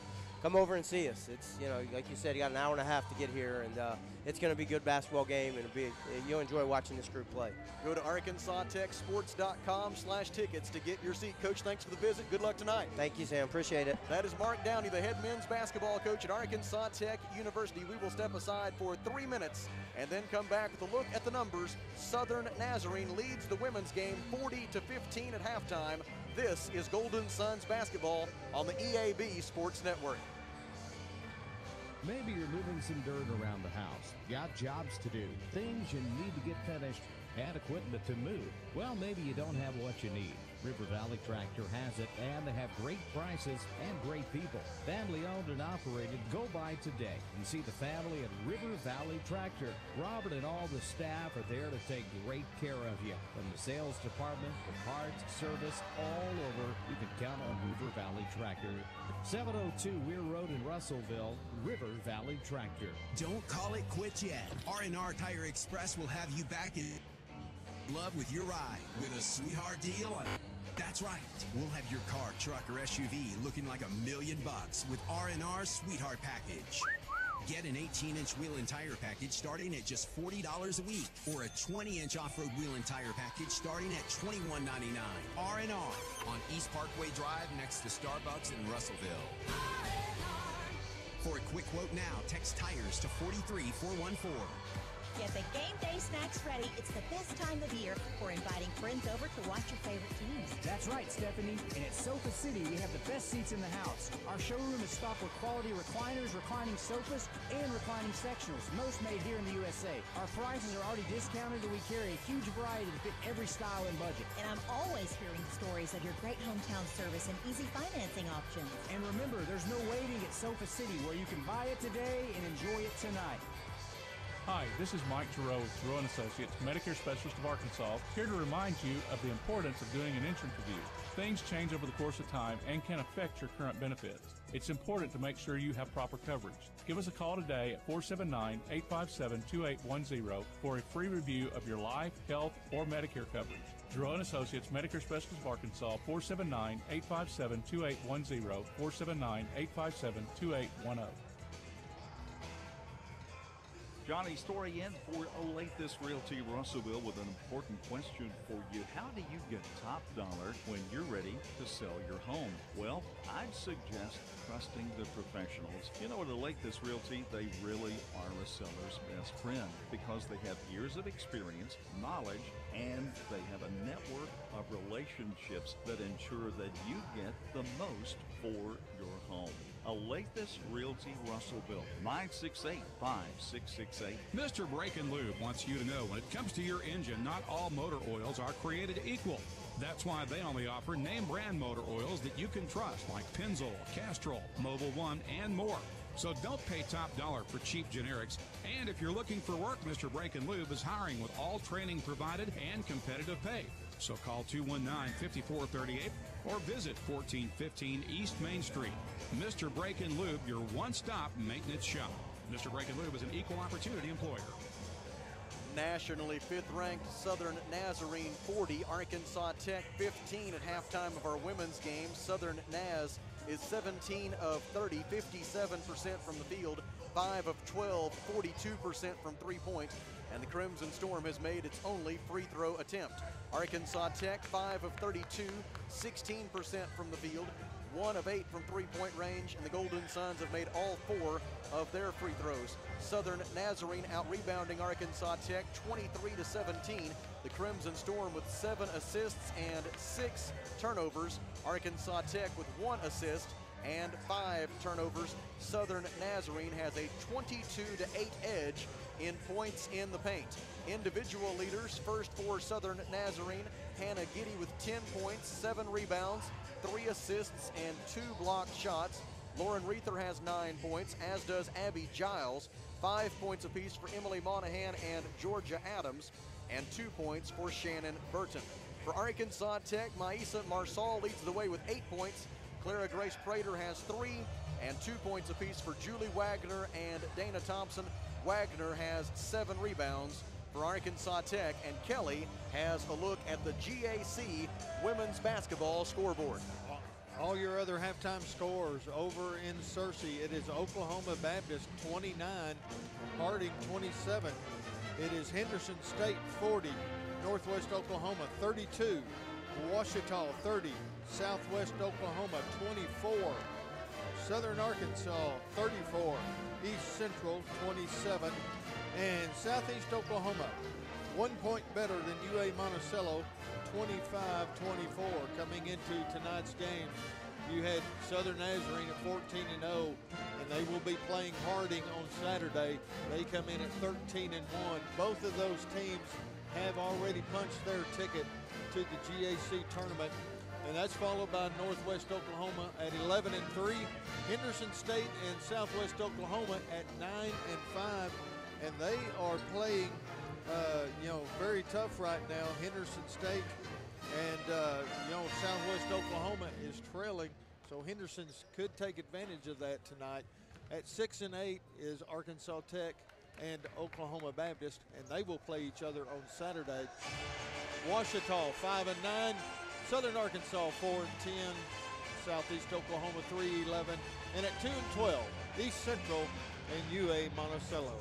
come over and see us. It's you know, like you said, you got an hour and a half to get here, and uh, it's going to be a good basketball game, and be you'll enjoy watching this group play. Go to ArkansasTechSports.com slash tickets to get your seat. Coach, thanks for the visit. Good luck tonight. Thank you, Sam. Appreciate it. That is Mark Downey, the head men's basketball coach at Arkansas Tech University. We will step aside for three minutes and then come back with a look at the numbers. Southern Nazarene leads the women's game 40 to 15 at halftime. This is Golden Suns basketball on the EAB Sports Network. Maybe you're moving some dirt around the house. Got jobs to do, things you need to get finished, and equipment to move. Well, maybe you don't have what you need. River Valley Tractor has it, and they have great prices and great people. Family owned and operated. Go by today and see the family at River Valley Tractor. Robert and all the staff are there to take great care of you. From the sales department, the parts, service, all over, you can count on River Valley Tractor. 702 Weir Road in Russellville, River Valley Tractor. Don't call it quits yet. R&R Tire Express will have you back in love with your ride with a sweetheart deal. That's right. We'll have your car, truck, or SUV looking like a million bucks with R&R Sweetheart Package. Get an 18-inch wheel and tire package starting at just $40 a week, or a 20-inch off-road wheel and tire package starting at $21.99. R&R on East Parkway Drive next to Starbucks in Russellville. For a quick quote now, text tires to 43414. Get the game day snacks ready. It's the best time of year for inviting friends over to watch your favorite teams. That's right, Stephanie. And at Sofa City, we have the best seats in the house. Our showroom is stocked with quality recliners, reclining sofas, and reclining sectionals, most made here in the USA. Our prices are already discounted, and we carry a huge variety to fit every style and budget. And I'm always hearing stories of your great hometown service and easy financing options. And remember, there's no waiting at Sofa City, where you can buy it today and enjoy it tonight. Hi, this is Mike Giroux with Giroux & Associates, Medicare Specialist of Arkansas, here to remind you of the importance of doing an insurance review. Things change over the course of time and can affect your current benefits. It's important to make sure you have proper coverage. Give us a call today at 479-857-2810 for a free review of your life, health, or Medicare coverage. Giroux & Associates, Medicare Specialist of Arkansas, 479-857-2810, 479-857-2810. Johnny Story in for Olathe This Realty Russellville with an important question for you. How do you get top dollar when you're ready to sell your home? Well, I'd suggest trusting the professionals. You know, at This Realty, they really are a seller's best friend because they have years of experience, knowledge, and they have a network of relationships that ensure that you get the most for your home. Olathe Realty Russellville, 968-5668. Mr. Brake and Lube wants you to know when it comes to your engine, not all motor oils are created equal. That's why they only offer name brand motor oils that you can trust, like Pennzoil, Castrol, Mobil One, and more. So don't pay top dollar for cheap generics. And if you're looking for work, Mr. Brake and Lube is hiring with all training provided and competitive pay. So call 219-5438 or visit 1415 East Main Street. Mr. Brake and Lube, your one-stop maintenance shop. Mr. Brake and Lube is an equal opportunity employer. Nationally fifth-ranked Southern Nazarene 40, Arkansas Tech 15 at halftime of our women's game. Southern Naz is 17 of 30, 57% from the field, 5 of 12, 42% from three-point, and the Crimson Storm has made its only free throw attempt. Arkansas Tech, 5 of 32, 16% from the field, 1 of 8 from three-point range, and the Golden Suns have made all four of their free throws. Southern Nazarene out-rebounding Arkansas Tech 23 to 17. The Crimson Storm with seven assists and six turnovers. Arkansas Tech with one assist and five turnovers. Southern Nazarene has a 22 to 8 edge in points in the paint. Individual leaders first for Southern Nazarene, Hannah Giddy with 10 points, seven rebounds, three assists, and two blocked shots. Lauren Reether has nine points, as does Abby Giles. Five points apiece for Emily Monahan and Georgia Adams, and two points for Shannon Burton. For Arkansas Tech, Maisa Marsal leads the way with eight points. Clara Grace Prater has three, and two points apiece for Julie Wagner and Dana Thompson. Wagner has seven rebounds for Arkansas Tech, and Kelly has a look at the GAC women's basketball scoreboard. All your other halftime scores over in Searcy. It is Oklahoma Baptist 29, Harding 27. It is Henderson State 40, Northwest Oklahoma 32, Ouachita 30, Southwest Oklahoma 24, Southern Arkansas 34, East Central 27, and Southeast Oklahoma one point better than UA Monticello 25-24 coming into tonight's game. You had Southern Nazarene at 14 and 0, and they will be playing Harding on Saturday. They come in at 13 and 1. Both of those teams have already punched their ticket to the GAC tournament, and that's followed by Northwest Oklahoma at 11 and 3, Henderson State and Southwest Oklahoma at 9 and 5, and they are playing, uh, you know, very tough right now. Henderson State and, uh, you know, Southwest Oklahoma is trailing, so Henderson's could take advantage of that tonight. At 6 and 8 is Arkansas Tech and Oklahoma Baptist, and they will play each other on Saturday. Ouachita 5 and 9, Southern Arkansas 4 and 10, Southeast Oklahoma 3 11, and at 2 and 12, East Central and UA Monticello.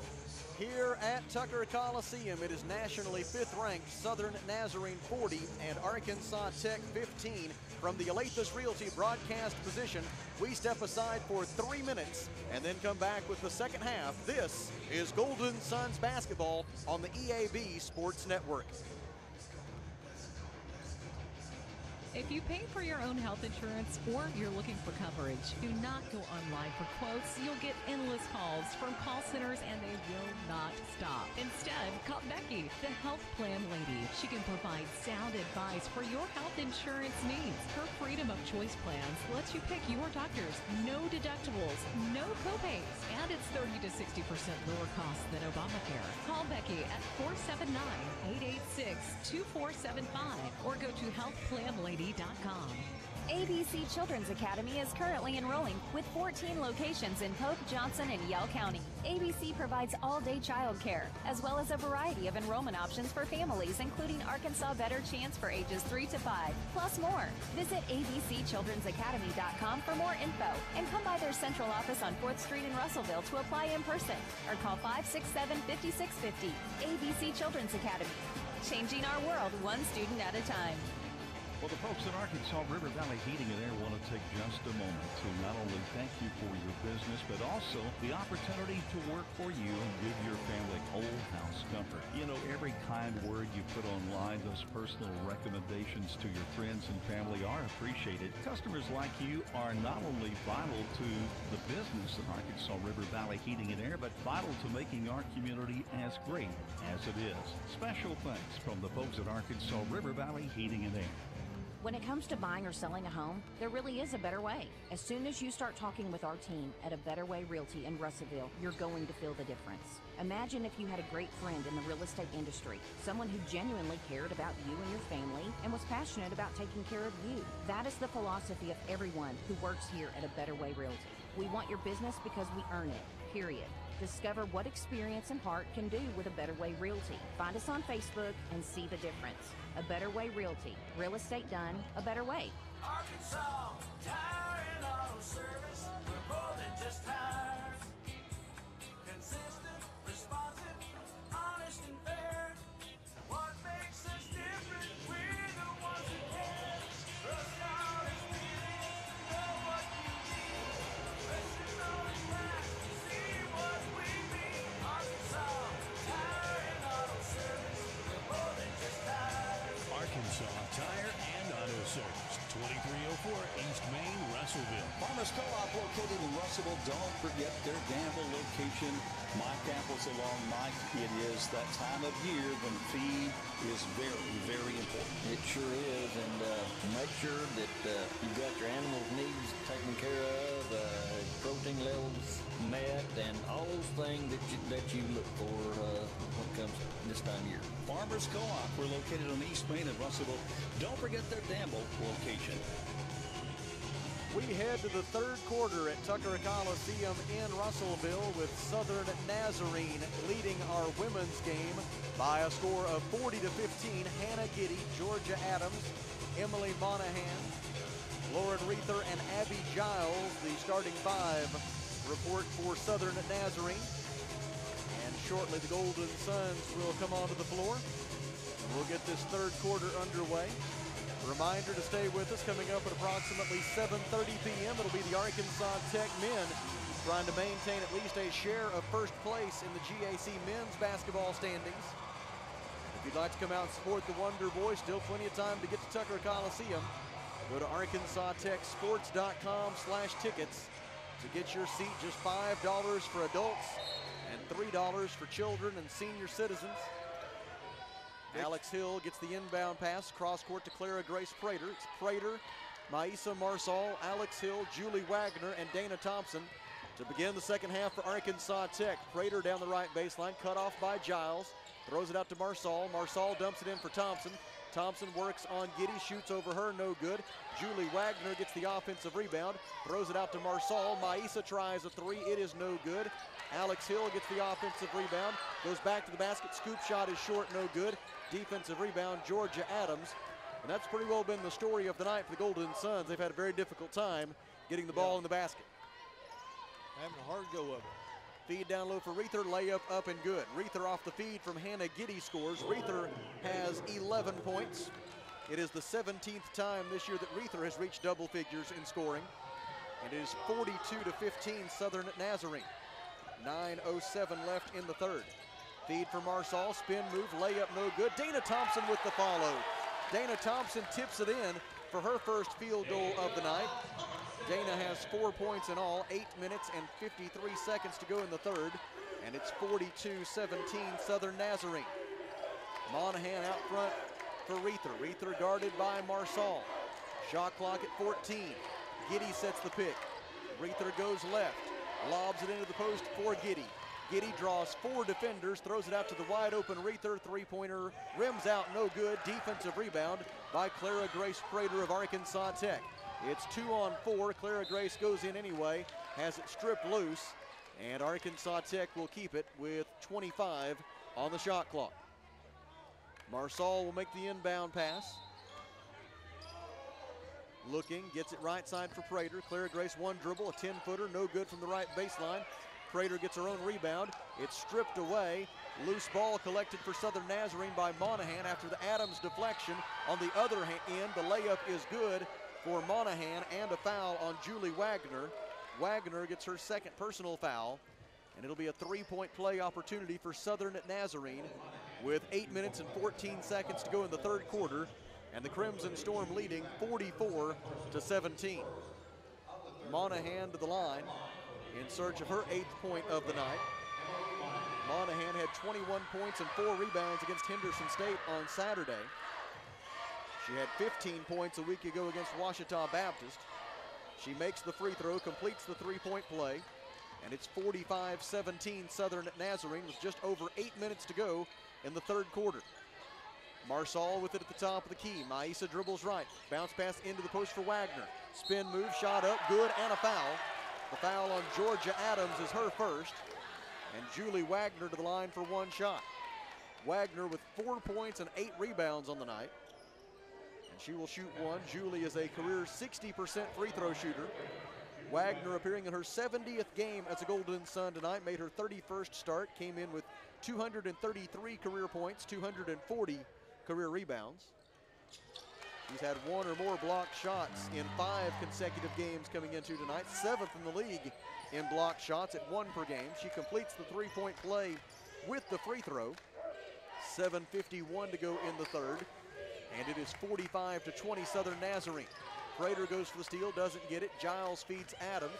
Here at Tucker Coliseum, it is nationally fifth ranked Southern Nazarene 40 and Arkansas Tech 15. From the Alathus Realty broadcast position, we step aside for three minutes and then come back with the second half. This is Golden Suns basketball on the EAB Sports Network. If you pay for your own health insurance or you're looking for coverage, do not go online for quotes. You'll get endless calls from call centers and they will not stop. Instead, call Becky, the health plan lady. She can provide sound advice for your health insurance needs. Her freedom of choice plans lets you pick your doctors, no deductibles, no copays, and it's 30 to 60% lower cost than Obamacare. Call Becky at 479 886 2475 or go to healthplanlady.com. ABC Children's Academy is currently enrolling with 14 locations in Pope, Johnson, and Yell County. ABC provides all day childcare, as well as a variety of enrollment options for families, including Arkansas Better Chance for ages 3 to 5, plus more. Visit abcchildrensacademy.com for more info and come by their central office on 4th Street in Russellville to apply in person or call 567 5650. ABC Children's Academy, changing our world one student at a time. Well, the folks at Arkansas River Valley Heating and Air want to take just a moment to not only thank you for your business, but also the opportunity to work for you and give your family whole house comfort. You know, every kind word you put online, those personal recommendations to your friends and family are appreciated. Customers like you are not only vital to the business of Arkansas River Valley Heating and Air, but vital to making our community as great as it is. Special thanks from the folks at Arkansas River Valley Heating and Air. When it comes to buying or selling a home, there really is a better way. As soon as you start talking with our team at A Better Way Realty in Russellville, you're going to feel the difference. Imagine if you had a great friend in the real estate industry, someone who genuinely cared about you and your family and was passionate about taking care of you. That is the philosophy of everyone who works here at A Better Way Realty. We want your business because we earn it, period. Discover what experience and heart can do with A Better Way Realty. Find us on Facebook and see the difference. A Better Way Realty. Real estate done a better way. Arkansas Tire and Auto Service. We're more than just. Russellville. Farmers Co-op located in Russellville. Don't forget their Gamble location. Mike Apples along Mike. It is that time of year when feed is very, very important. It sure is, and uh, make sure that uh, you've got your animals' needs taken care of, uh, protein levels met, and all those things that you, that you look for uh, when it comes this time of year. Farmers Co-op. We're located on East Main in Russellville. Don't forget their Gamble location. We head to the third quarter at Tucker Coliseum in Russellville with Southern Nazarene leading our women's game by a score of 40 to 15. Hannah Giddy, Georgia Adams, Emily Monahan, Lauren Reether, and Abby Giles, the starting five, report for Southern Nazarene. And shortly the Golden Suns will come onto the floor. We'll get this third quarter underway. Reminder to stay with us coming up at approximately 7.30 p.m. It'll be the Arkansas Tech men trying to maintain at least a share of first place in the GAC men's basketball standings. If you'd like to come out and support the Wonder Boys, still plenty of time to get to Tucker Coliseum. Go to arkansastechsports.com slash tickets to get your seat just $5 for adults and $3 for children and senior citizens. Alex Hill gets the inbound pass, cross court to Clara Grace Prater. It's Prater, Maisa Marsal, Alex Hill, Julie Wagner, and Dana Thompson to begin the second half for Arkansas Tech. Prater down the right baseline, cut off by Giles, throws it out to Marsal. Marsal dumps it in for Thompson. Thompson works on Giddy, shoots over her, no good. Julie Wagner gets the offensive rebound, throws it out to Marsal. Maisa tries a three, it is no good. Alex Hill gets the offensive rebound, goes back to the basket, scoop shot is short, no good. Defensive rebound, Georgia Adams. And that's pretty well been the story of the night for the Golden Suns. They've had a very difficult time getting the ball in the basket. Having a hard go of it. Feed down low for Reether, layup up and good. Reether off the feed from Hannah Giddy scores. Reether has 11 points. It is the 17th time this year that Reether has reached double figures in scoring. And it is 42 to 15 Southern Nazarene. 9.07 left in the third. Feed for Marsal, spin move, layup no good. Dana Thompson with the follow. Dana Thompson tips it in for her first field goal of the night. Dana has four points in all, eight minutes and 53 seconds to go in the third, and it's 42-17 Southern Nazarene. Monahan out front for Reether. Reether guarded by Marsal. Shot clock at 14. Giddy sets the pick. Reether goes left, lobs it into the post for Giddy. Giddy draws four defenders, throws it out to the wide open Reether. Three pointer rims out, no good. Defensive rebound by Clara Grace Prater of Arkansas Tech. It's two on four. Clara Grace goes in anyway, has it stripped loose, and Arkansas Tech will keep it with 25 on the shot clock. Marsal will make the inbound pass. Looking, gets it right side for Prater. Clara Grace one dribble, a 10 footer, no good from the right baseline. Prater gets her own rebound. It's stripped away. Loose ball collected for Southern Nazarene by Monahan after the Adams deflection. On the other end, the layup is good for Monahan and a foul on Julie Wagner. Wagner gets her second personal foul, and it'll be a three-point play opportunity for Southern Nazarene with 8 minutes and 14 seconds to go in the third quarter, and the Crimson Storm leading 44 to 17. Monahan to the line in search of her eighth point of the night. Monahan had 21 points and four rebounds against Henderson State on Saturday. She had 15 points a week ago against Ouachita Baptist. She makes the free throw, completes the three-point play, and it's 45-17 Southern Nazarene with just over eight minutes to go in the third quarter. Marsal with it at the top of the key. Maisa dribbles right. Bounce pass into the post for Wagner. Spin move, shot up, good, and a foul. The foul on Georgia Adams is her first. And Julie Wagner to the line for one shot. Wagner with four points and eight rebounds on the night. And she will shoot one. Julie is a career 60% free throw shooter. Wagner appearing in her 70th game as a Golden Sun tonight, made her 31st start, came in with 233 career points, 240 career rebounds. She's had one or more blocked shots in five consecutive games coming into tonight, seventh in the league in blocked shots at one per game. She completes the three-point play with the free throw. 7.51 to go in the third, and it is 45 to 20 Southern Nazarene. Prater goes for the steal, doesn't get it. Giles feeds Adams.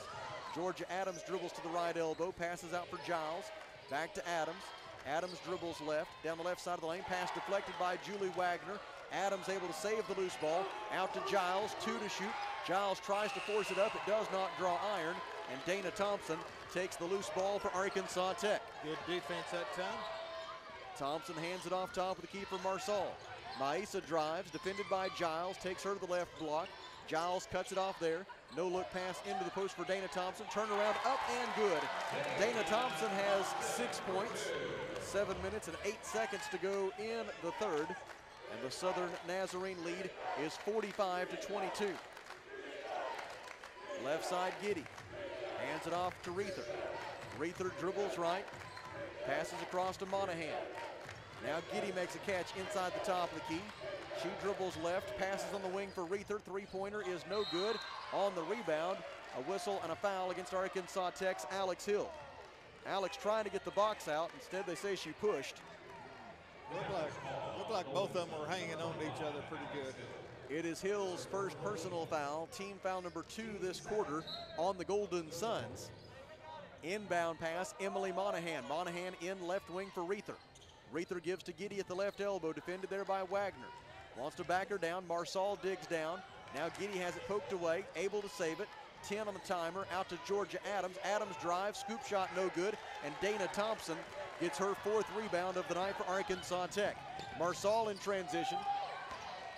Georgia Adams dribbles to the right elbow, passes out for Giles. Back to Adams. Adams dribbles left, down the left side of the lane. Pass deflected by Julie Wagner. Adams able to save the loose ball. Out to Giles, two to shoot. Giles tries to force it up. It does not draw iron. And Dana Thompson takes the loose ball for Arkansas Tech. Good defense that time. Thompson hands it off top of the key for Marsal. Maisa drives, defended by Giles, takes her to the left block. Giles cuts it off there. No look pass into the post for Dana Thompson. Turnaround up and good. Dana Thompson has six points. Seven minutes and eight seconds to go in the third. And the Southern Nazarene lead is 45 to 22. Left side Giddy. Hands it off to Reether. Reether dribbles right. Passes across to Monahan. Now Giddy makes a catch inside the top of the key. She dribbles left, passes on the wing for Reether. Three-pointer is no good. On the rebound, a whistle and a foul against Arkansas Tech's Alex Hill. Alex trying to get the box out. Instead, they say she pushed. Like, looked like both of them were hanging on to each other pretty good. It is Hill's first personal foul, team foul number two this quarter on the Golden Suns. Inbound pass, Emily Monahan. Monahan in left wing for Reether. Reether gives to Giddy at the left elbow, defended there by Wagner. Wants to back her down. Marsal digs down. Now Giddy has it poked away, able to save it. 10 on the timer, out to Georgia Adams. Adams drives, scoop shot no good, and Dana Thompson gets her fourth rebound of the night for Arkansas Tech. Marsal in transition,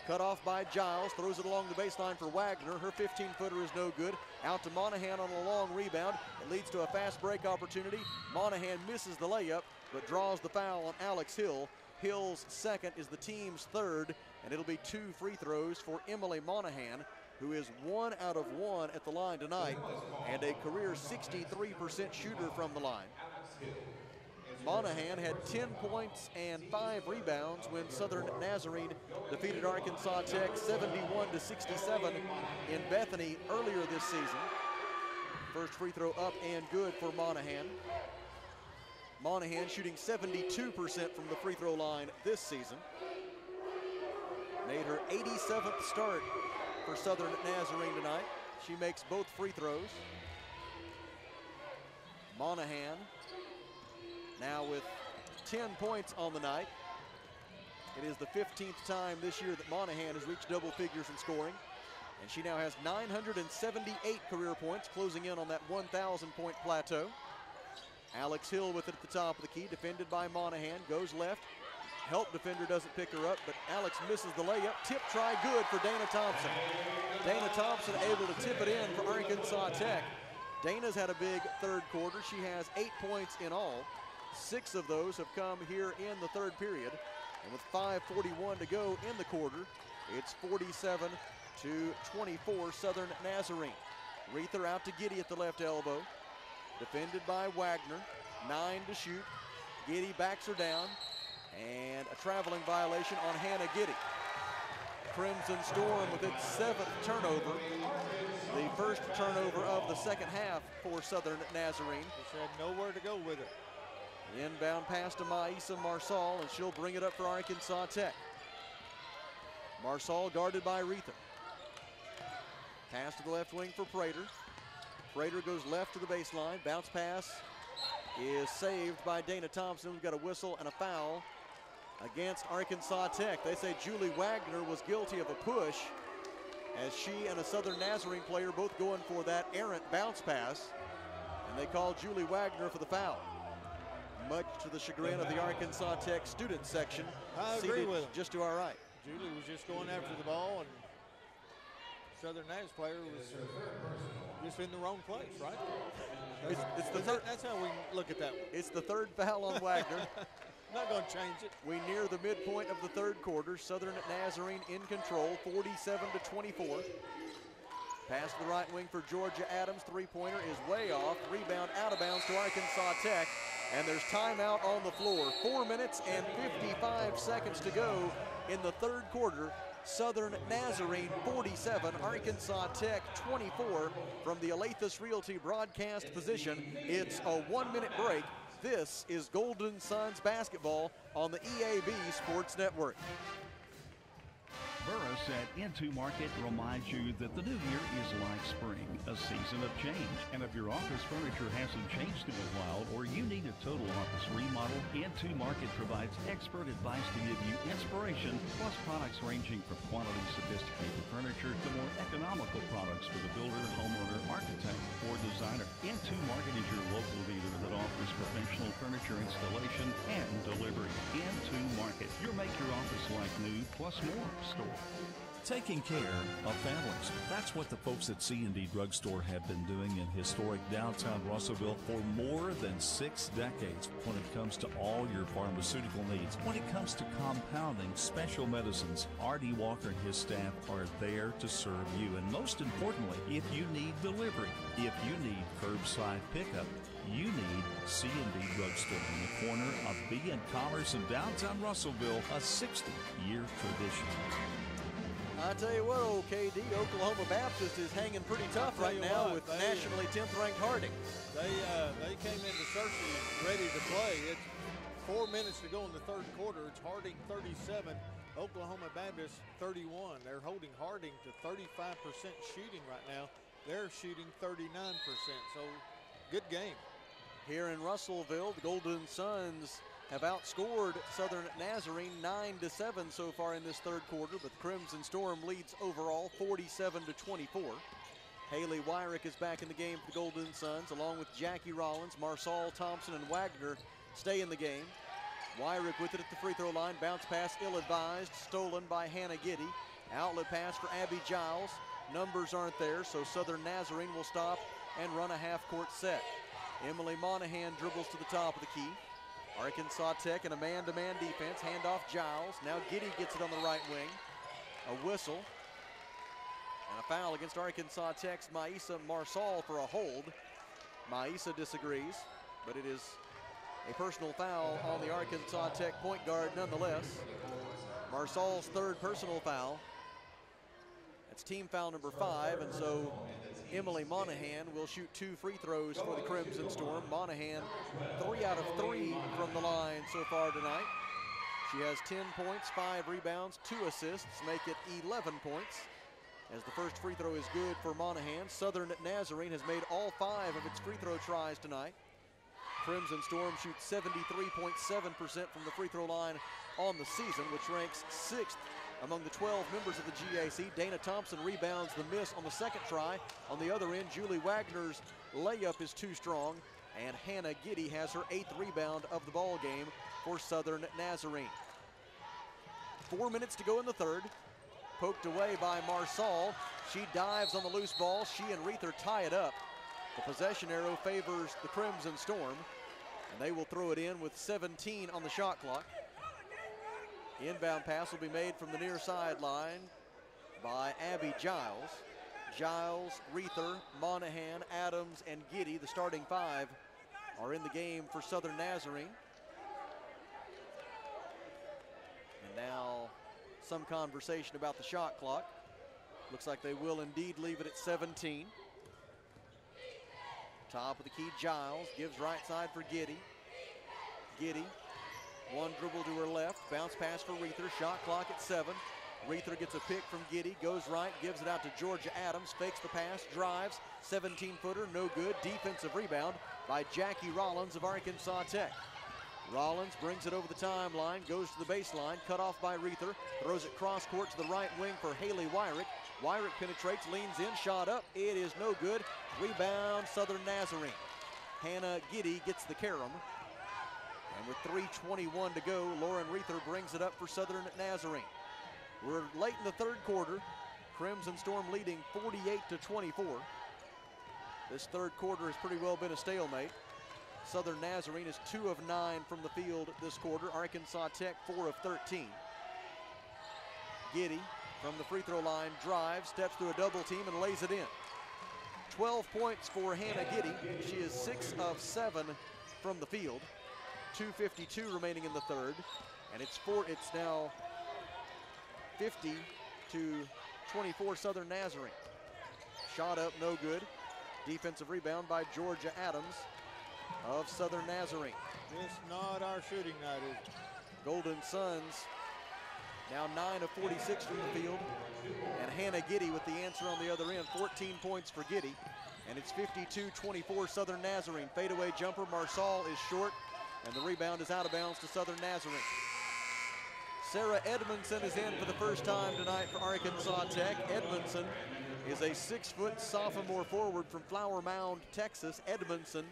cut off by Giles, throws it along the baseline for Wagner. Her 15-footer is no good. Out to Monahan on a long rebound. It leads to a fast break opportunity. Monahan misses the layup, but draws the foul on Alex Hill. Hill's second is the team's third, and it'll be two free throws for Emily Monahan, who is one out of one at the line tonight, and a career 63% shooter from the line. Monahan had 10 points and five rebounds when Southern Nazarene defeated Arkansas Tech 71 to 67 in Bethany earlier this season. First free throw up and good for Monahan. Monahan shooting 72% from the free throw line this season. Made her 87th start for Southern Nazarene tonight. She makes both free throws. Monahan now with 10 points on the night. It is the 15th time this year that Monahan has reached double figures in scoring. And she now has 978 career points, closing in on that 1,000 point plateau. Alex Hill with it at the top of the key, defended by Monahan, goes left. Help defender doesn't pick her up, but Alex misses the layup. Tip try good for Dana Thompson. Dana Thompson able to tip it in for Arkansas Tech. Dana's had a big third quarter. She has eight points in all. Six of those have come here in the third period. And with 5.41 to go in the quarter, it's 47 to 24 Southern Nazarene. Reether out to Giddy at the left elbow. Defended by Wagner. Nine to shoot. Giddy backs her down. And a traveling violation on Hannah Giddy. Crimson Storm with its seventh turnover. The first turnover of the second half for Southern Nazarene. Just had nowhere to go with it. Inbound pass to Maisa Marsal, and she'll bring it up for Arkansas Tech. Marsal guarded by Reether. Pass to the left wing for Prater. Prater goes left to the baseline. Bounce pass is saved by Dana Thompson. We've got a whistle and a foul against Arkansas Tech. They say Julie Wagner was guilty of a push as she and a Southern Nazarene player both going for that errant bounce pass. And they call Julie Wagner for the foul. Much to the chagrin of the Arkansas Tech student section. I agree seated with him. just to our right. Julie was just going after the ball, and Southern Naz player was just in the wrong place, right? That's, It's- it's the third- that's how we look at that one. It's the third foul on Wagner. Not going to change it. We near the midpoint of the third quarter. Southern Nazarene in control, 47 to 24. Pass to the right wing for Georgia Adams. Three-pointer is way off. Rebound out of bounds to Arkansas Tech. And there's timeout on the floor. Four minutes and 55 seconds to go in the third quarter. Southern Nazarene 47, Arkansas Tech 24 from the Alathus Realty broadcast position. It's a one-minute break. This is Golden Suns basketball on the EAB Sports Network. Burris at Into Market reminds you that the new year is like spring, a season of change. And if your office furniture hasn't changed in a while or you need a total office remodel, Into Market provides expert advice to give you inspiration, plus products ranging from quality sophisticated furniture to more economical products for the builder, homeowner, architect, or designer. Into Market is your local dealer that offers professional furniture installation and delivery. Into Market, your make your office like new plus more store. Taking care of families. That's what the folks at C&D Drugstore have been doing in historic downtown Russellville for more than six decades when it comes to all your pharmaceutical needs. When it comes to compounding special medicines, R.D. Walker and his staff are there to serve you. And most importantly, if you need delivery, if you need curbside pickup, you need C&D Drugstore in the corner of B and Commerce in downtown Russellville, a 60-year tradition. I tell you what, old KD, Oklahoma Baptist is hanging pretty tough right now what, with they- nationally 10th ranked Harding. They uh, they came into Searcy ready to play. It's four minutes to go in the third quarter. It's Harding 37, Oklahoma Baptist 31. They're holding Harding to 35% shooting right now. They're shooting 39%. So good game. Here in Russellville, the Golden Suns have outscored Southern Nazarene 9 to 7 so far in this third quarter, but Crimson Storm leads overall 47 to 24. Haley Wyrick is back in the game for the Golden Suns, along with Jackie Rollins, Marsal Thompson, and Wagner stay in the game. Wyrick with it at the free throw line, bounce pass ill-advised, stolen by Hannah Giddy. Outlet pass for Abby Giles. Numbers aren't there, so Southern Nazarene will stop and run a half-court set. Emily Monahan dribbles to the top of the key. Arkansas Tech in a man-to-man defense. Handoff Giles. Now Giddy gets it on the right wing. A whistle. And a foul against Arkansas Tech's Maisa Marsal for a hold. Maisa disagrees, but it is a personal foul on the Arkansas Tech point guard nonetheless. Marsal's third personal foul. That's team foul number five, and so Emily Monahan will shoot two free throws for the Crimson Storm. Monahan, three out of three from the line so far tonight. She has 10 points, five rebounds, two assists, make it 11 points. As the first free throw is good for Monahan, Southern Nazarene has made all five of its free throw tries tonight. Crimson Storm shoots 73.7% from the free throw line on the season, which ranks sixth among the 12 members of the GAC. Dana Thompson rebounds the miss on the second try. On the other end, Julie Wagner's layup is too strong, and Hannah Giddy has her eighth rebound of the ball game for Southern Nazarene. Four minutes to go in the third. Poked away by Marsal. She dives on the loose ball. She and Reether tie it up. The possession arrow favors the Crimson Storm, and they will throw it in with 17 on the shot clock. Inbound pass will be made from the near sideline by Abby Giles. Giles, Reether, Monahan, Adams, and Giddy, the starting five, are in the game for Southern Nazarene. And now some conversation about the shot clock. Looks like they will indeed leave it at 17. Top of the key, Giles gives right side for Giddy. Giddy, one dribble to her left, bounce pass for Reether, shot clock at seven. Reether gets a pick from Giddy, goes right, gives it out to Georgia Adams, fakes the pass, drives, 17 footer, no good. Defensive rebound by Jackie Rollins of Arkansas Tech. Rollins brings it over the timeline, goes to the baseline, cut off by Reether, throws it cross court to the right wing for Haley Wyrick. Wyrick penetrates, leans in, shot up. It is no good. Rebound, Southern Nazarene. Hannah Giddy gets the carom. And with 3.21 to go, Lauren Reether brings it up for Southern Nazarene. We're late in the third quarter. Crimson Storm leading 48 to 24. This third quarter has pretty well been a stalemate. Southern Nazarene is two of nine from the field this quarter. Arkansas Tech, four of 13. Giddy from the free throw line drives, steps through a double team, and lays it in. 12 points for Hannah Giddy. She is six of seven from the field. 2.52 remaining in the third. And it's four, it's now 50 to 24 Southern Nazarene. Shot up, no good. Defensive rebound by Georgia Adams of Southern Nazarene. It's not our shooting night, is it? Golden Suns now 9 of 46 from the field. And Hannah Giddy with the answer on the other end. 14 points for Giddy. And it's 52-24 Southern Nazarene. Fadeaway jumper, Marsal is short. And the rebound is out of bounds to Southern Nazarene. Sarah Edmondson is in for the first time tonight for Arkansas Tech. Edmondson is a six-foot sophomore forward from Flower Mound, Texas. Edmondson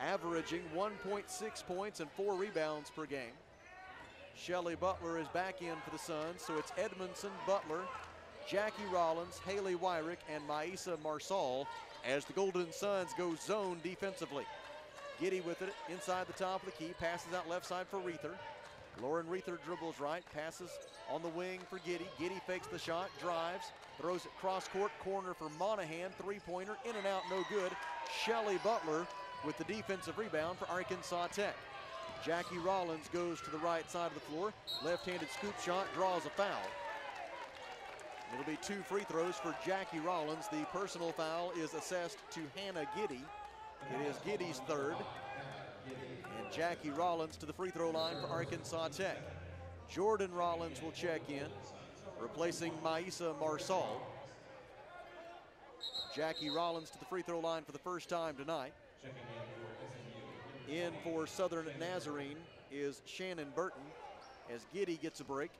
averaging 1.6 points and four rebounds per game. Shelly Butler is back in for the Suns, so it's Edmondson, Butler, Jackie Rollins, Haley Wyrick, and Maisa Marsal as the Golden Suns go zone defensively. Giddy with it inside the top of the key, passes out left side for Reether. Lauren Reether dribbles right, passes on the wing for Giddy. Giddy fakes the shot, drives, throws it cross court, corner for Monahan, three pointer, in and out, no good. Shelly Butler with the defensive rebound for Arkansas Tech. Jackie Rollins goes to the right side of the floor, left handed scoop shot, draws a foul. It'll be two free throws for Jackie Rollins. The personal foul is assessed to Hannah Giddy. It is Giddy's third. And Jackie Rollins to the free throw line for Arkansas Tech. Jordan Rollins will check in, replacing Maisa Marsal. Jackie Rollins to the free throw line for the first time tonight. In for Southern Nazarene is Shannon Burton as Giddy gets a break.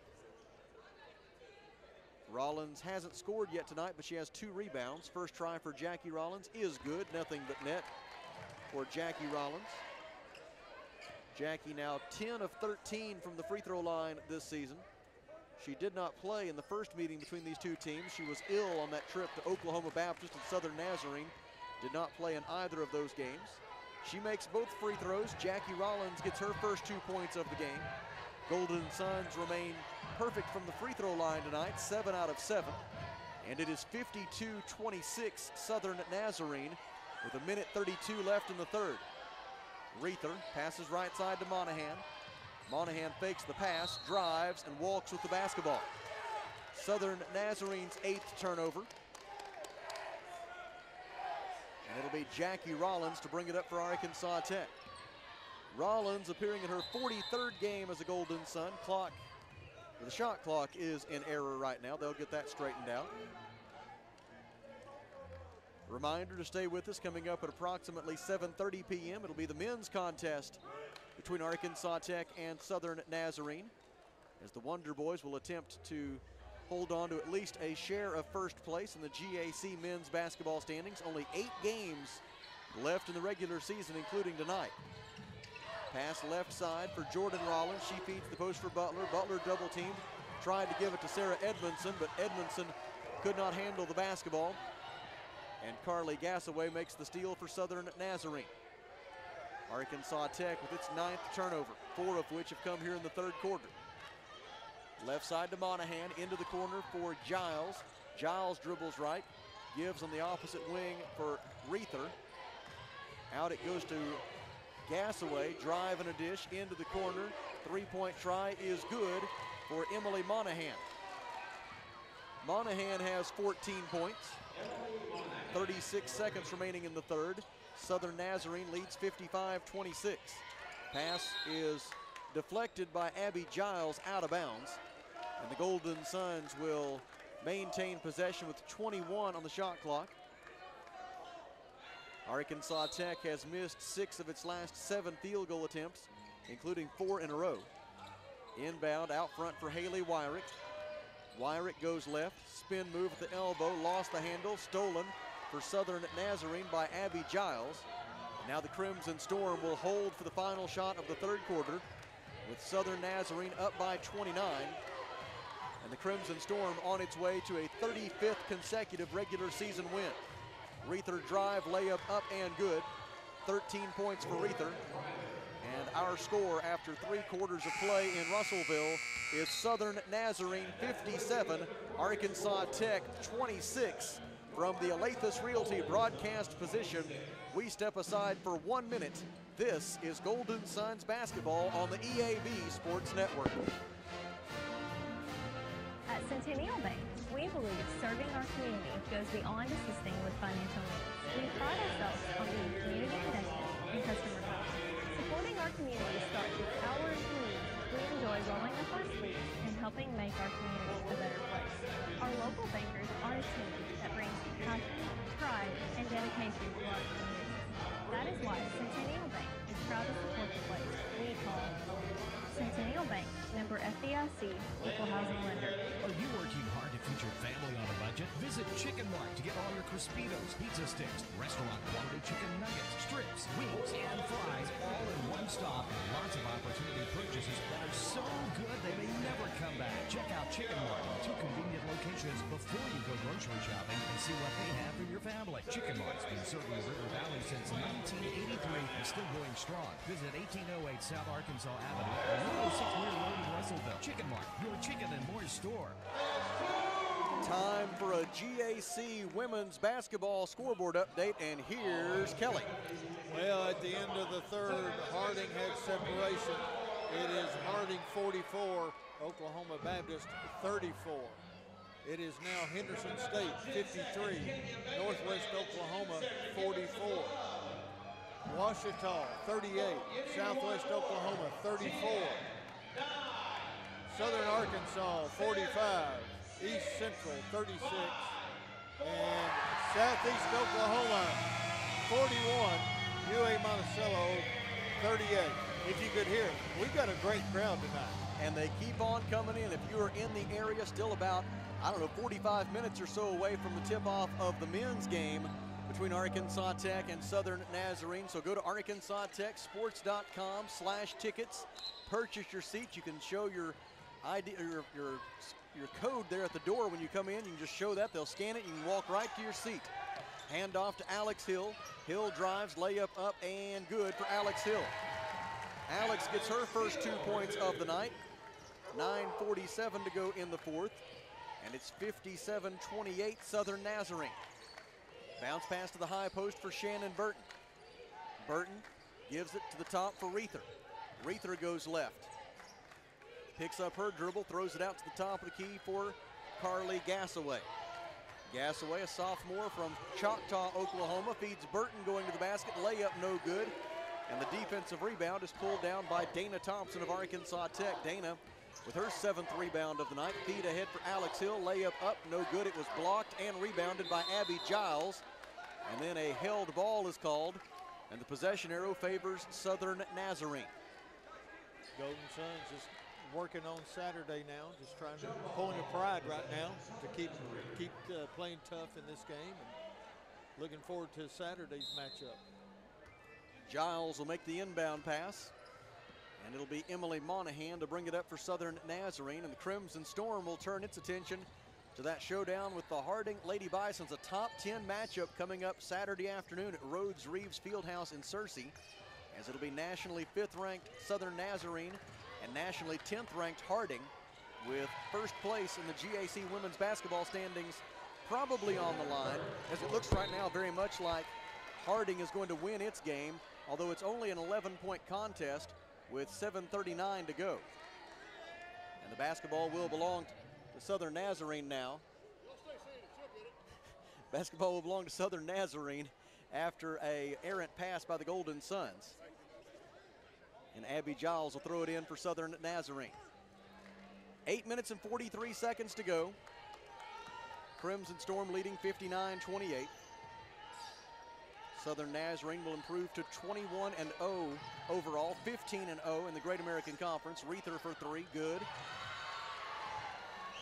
Rollins hasn't scored yet tonight, but she has two rebounds. First try for Jackie Rollins is good, nothing but net for Jackie Rollins. Jackie now 10 of 13 from the free throw line this season. She did not play in the first meeting between these two teams. She was ill on that trip to Oklahoma Baptist and Southern Nazarene. Did not play in either of those games. She makes both free throws. Jackie Rollins gets her first two points of the game. Golden Suns remain perfect from the free throw line tonight, seven out of seven. And it is 52-26 Southern Nazarene with a minute 32 left in the third. Reether passes right side to Monahan. Monahan fakes the pass, drives, and walks with the basketball. Southern Nazarene's eighth turnover. And it'll be Jackie Rollins to bring it up for Arkansas Tech. Rollins appearing in her 43rd game as a Golden Sun. Clock, the shot clock is in error right now. They'll get that straightened out. Reminder to stay with us coming up at approximately 7.30 p.m. It'll be the men's contest between Arkansas Tech and Southern Nazarene as the Wonder Boys will attempt to hold on to at least a share of first place in the GAC men's basketball standings. Only eight games left in the regular season, including tonight. Pass left side for Jordan Rollins. She feeds the post for Butler. Butler double teamed, tried to give it to Sarah Edmondson, but Edmondson could not handle the basketball. And Carly Gassaway makes the steal for Southern Nazarene. Arkansas Tech with its ninth turnover, four of which have come here in the third quarter. Left side to Monahan, into the corner for Giles. Giles dribbles right, gives on the opposite wing for Reether. Out it goes to Gassaway, drive and a dish into the corner. Three-point try is good for Emily Monahan. Monahan has 14 points. 36 seconds remaining in the third. Southern Nazarene leads 55-26. Pass is deflected by Abby Giles out of bounds. And the Golden Suns will maintain possession with 21 on the shot clock. Arkansas Tech has missed six of its last seven field goal attempts, including four in a row. Inbound out front for Haley Wyrick. Wyrick goes left, spin move at the elbow, lost the handle, stolen for Southern Nazarene by Abby Giles. Now the Crimson Storm will hold for the final shot of the third quarter with Southern Nazarene up by 29. And the Crimson Storm on its way to a 35th consecutive regular season win. Reether drive, layup up and good. 13 points for Reether. Our score after three quarters of play in Russellville is Southern Nazarene 57, Arkansas Tech 26. From the Alathus Realty broadcast position, we step aside for one minute. This is Golden Suns basketball on the EAB Sports Network. At Centennial Bank, we believe serving our community goes beyond assisting with financial needs. We pride ourselves on being community connected and customer community starts with our employees. We enjoy rolling up our sleeves and helping make our community a better place. Our local bankers are a team that brings passion, pride, and dedication to our community. That is why Centennial Bank is proud to support the place we call Centennial Bank, member FDIC, equal housing lender. Are you working hard family on a budget? Visit Chicken Mart to get all your Crispitos, pizza sticks, restaurant quality chicken nuggets, strips, wings, and fries all in one stop and lots of opportunity purchases that are so good they may never come back. Check out Chicken Mart in two convenient locations before you go grocery shopping and see what they have for your family. Chicken Mart's been serving the River Valley since 1983 and still going strong. Visit 1808 South Arkansas Avenue or 106 Weir Road in Russellville. Chicken Mart, your chicken and more store. Time for a GAC women's basketball scoreboard update, and here's Kelly. Well, at the end of the third, Harding had separation. It is Harding 44, Oklahoma Baptist 34. It is now Henderson State 53, Northwest Oklahoma 44. Ouachita 38, Southwest Oklahoma 34. Southern Arkansas 45, East Central 36, and Southeast Oklahoma 41, UA Monticello 38. If you could hear we've got a great crowd tonight. And they keep on coming in. If you are in the area, still about, I don't know, 45 minutes or so away from the tip-off of the men's game between Arkansas Tech and Southern Nazarene. So go to arkansastechsports.com slash tickets. Purchase your seats. You can show your ID, your, your, your code there at the door when you come in. You can just show that. They'll scan it. You can walk right to your seat. Hand off to Alex Hill. Hill drives, layup up, and good for Alex Hill. Alex gets her first two points of the night. 9.47 to go in the fourth. And it's 57-28 Southern Nazarene. Bounce pass to the high post for Shannon Burton. Burton gives it to the top for Reether. Reether goes left. Picks up her dribble, throws it out to the top of the key for Carly Gassaway. Gassaway, a sophomore from Choctaw, Oklahoma, feeds Burton going to the basket. Layup no good. And the defensive rebound is pulled down by Dana Thompson of Arkansas Tech. Dana with her seventh rebound of the night. Feed ahead for Alex Hill. Layup up, no good. It was blocked and rebounded by Abby Giles. And then a held ball is called. And the possession arrow favors Southern Nazarene. Golden Suns just working on Saturday now, just trying to pulling a pride right now to keep keep uh, playing tough in this game. And looking forward to Saturday's matchup. Giles will make the inbound pass. And it'll be Emily Monahan to bring it up for Southern Nazarene. And the Crimson Storm will turn its attention to that showdown with the Harding Lady Bisons, a top 10 matchup coming up Saturday afternoon at Rhodes Reaves Fieldhouse in Searcy, as it'll be nationally fifth ranked Southern Nazarene and nationally 10th ranked Harding with first place in the GAC women's basketball standings probably on the line, as it looks right now very much like Harding is going to win its game, although it's only an 11 point contest with 7.39 to go. And the basketball will belong to Southern Nazarene now. Basketball will belong to Southern Nazarene after a errant pass by the Golden Suns. And Abby Giles will throw it in for Southern Nazarene. Eight minutes and 43 seconds to go. Crimson Storm leading 59-28. Southern Nazarene will improve to 21 and 0 overall, 15 and 0 in the Great American Conference. Reether for three, good.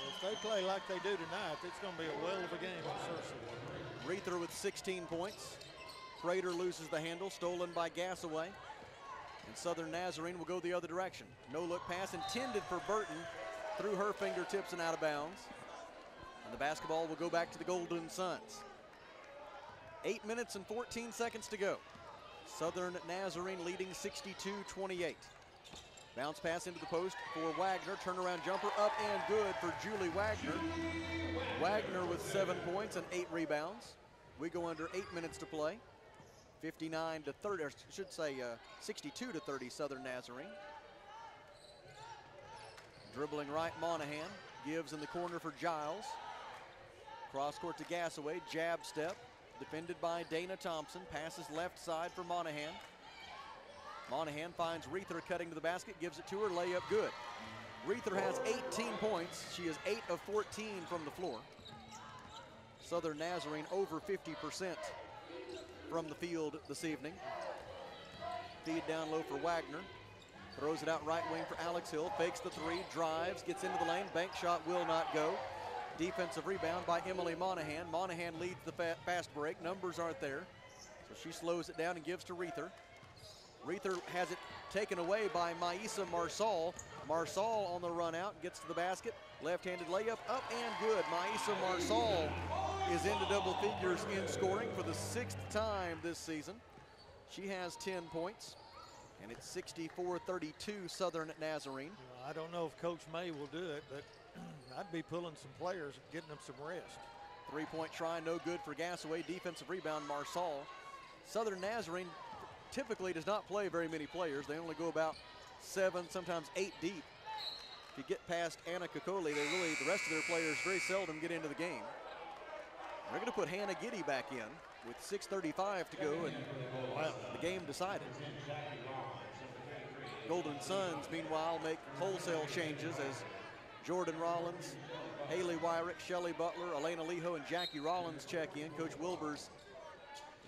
If they play like they do tonight, it's going to be a well of a game Searcy. Reether with 16 points. Prater loses the handle, stolen by Gassaway. And Southern Nazarene will go the other direction. No look pass intended for Burton through her fingertips and out of bounds. And the basketball will go back to the Golden Suns. Eight minutes and 14 seconds to go. Southern Nazarene leading 62-28. Bounce pass into the post for Wagner. Turnaround jumper up and good for Julie Wagner. Wagner with seven points and eight rebounds. We go under eight minutes to play. 59 to 30, or should say uh, 62 to 30 Southern Nazarene. Dribbling right, Monahan gives in the corner for Giles. Cross court to Gassaway, jab step, defended by Dana Thompson. Passes left side for Monahan. Monahan finds Reether cutting to the basket, gives it to her, layup good. Reether has 18 points. She is 8 of 14 from the floor. Southern Nazarene over 50% from the field this evening. Feed down low for Wagner. Throws it out right wing for Alex Hill. Fakes the three, drives, gets into the lane. Bank shot will not go. Defensive rebound by Emily Monahan. Monahan leads the fa fast break. Numbers aren't there. So she slows it down and gives to Reether. Reether has it taken away by Maisa Marsal. Marsal on the run out, gets to the basket. Left-handed layup, up and good. Maisa Marsal is into double figures in scoring for the sixth time this season. She has 10 points, and it's 64-32 Southern Nazarene. I don't know if Coach May will do it, but I'd be pulling some players, getting them some rest. Three-point try, no good for Gassaway. Defensive rebound, Marsal. Southern Nazarene typically does not play very many players. They only go about seven, sometimes eight deep. If you get past Anna Kokoli, they really, the rest of their players very seldom get into the game. They're going to put Hannah Giddy back in with 6.35 to go and the game decided. Golden Suns, meanwhile, make wholesale changes as Jordan Rollins, Haley Wyrick, Shelly Butler, Elena Leho, and Jackie Rollins check in. Coach Wilbers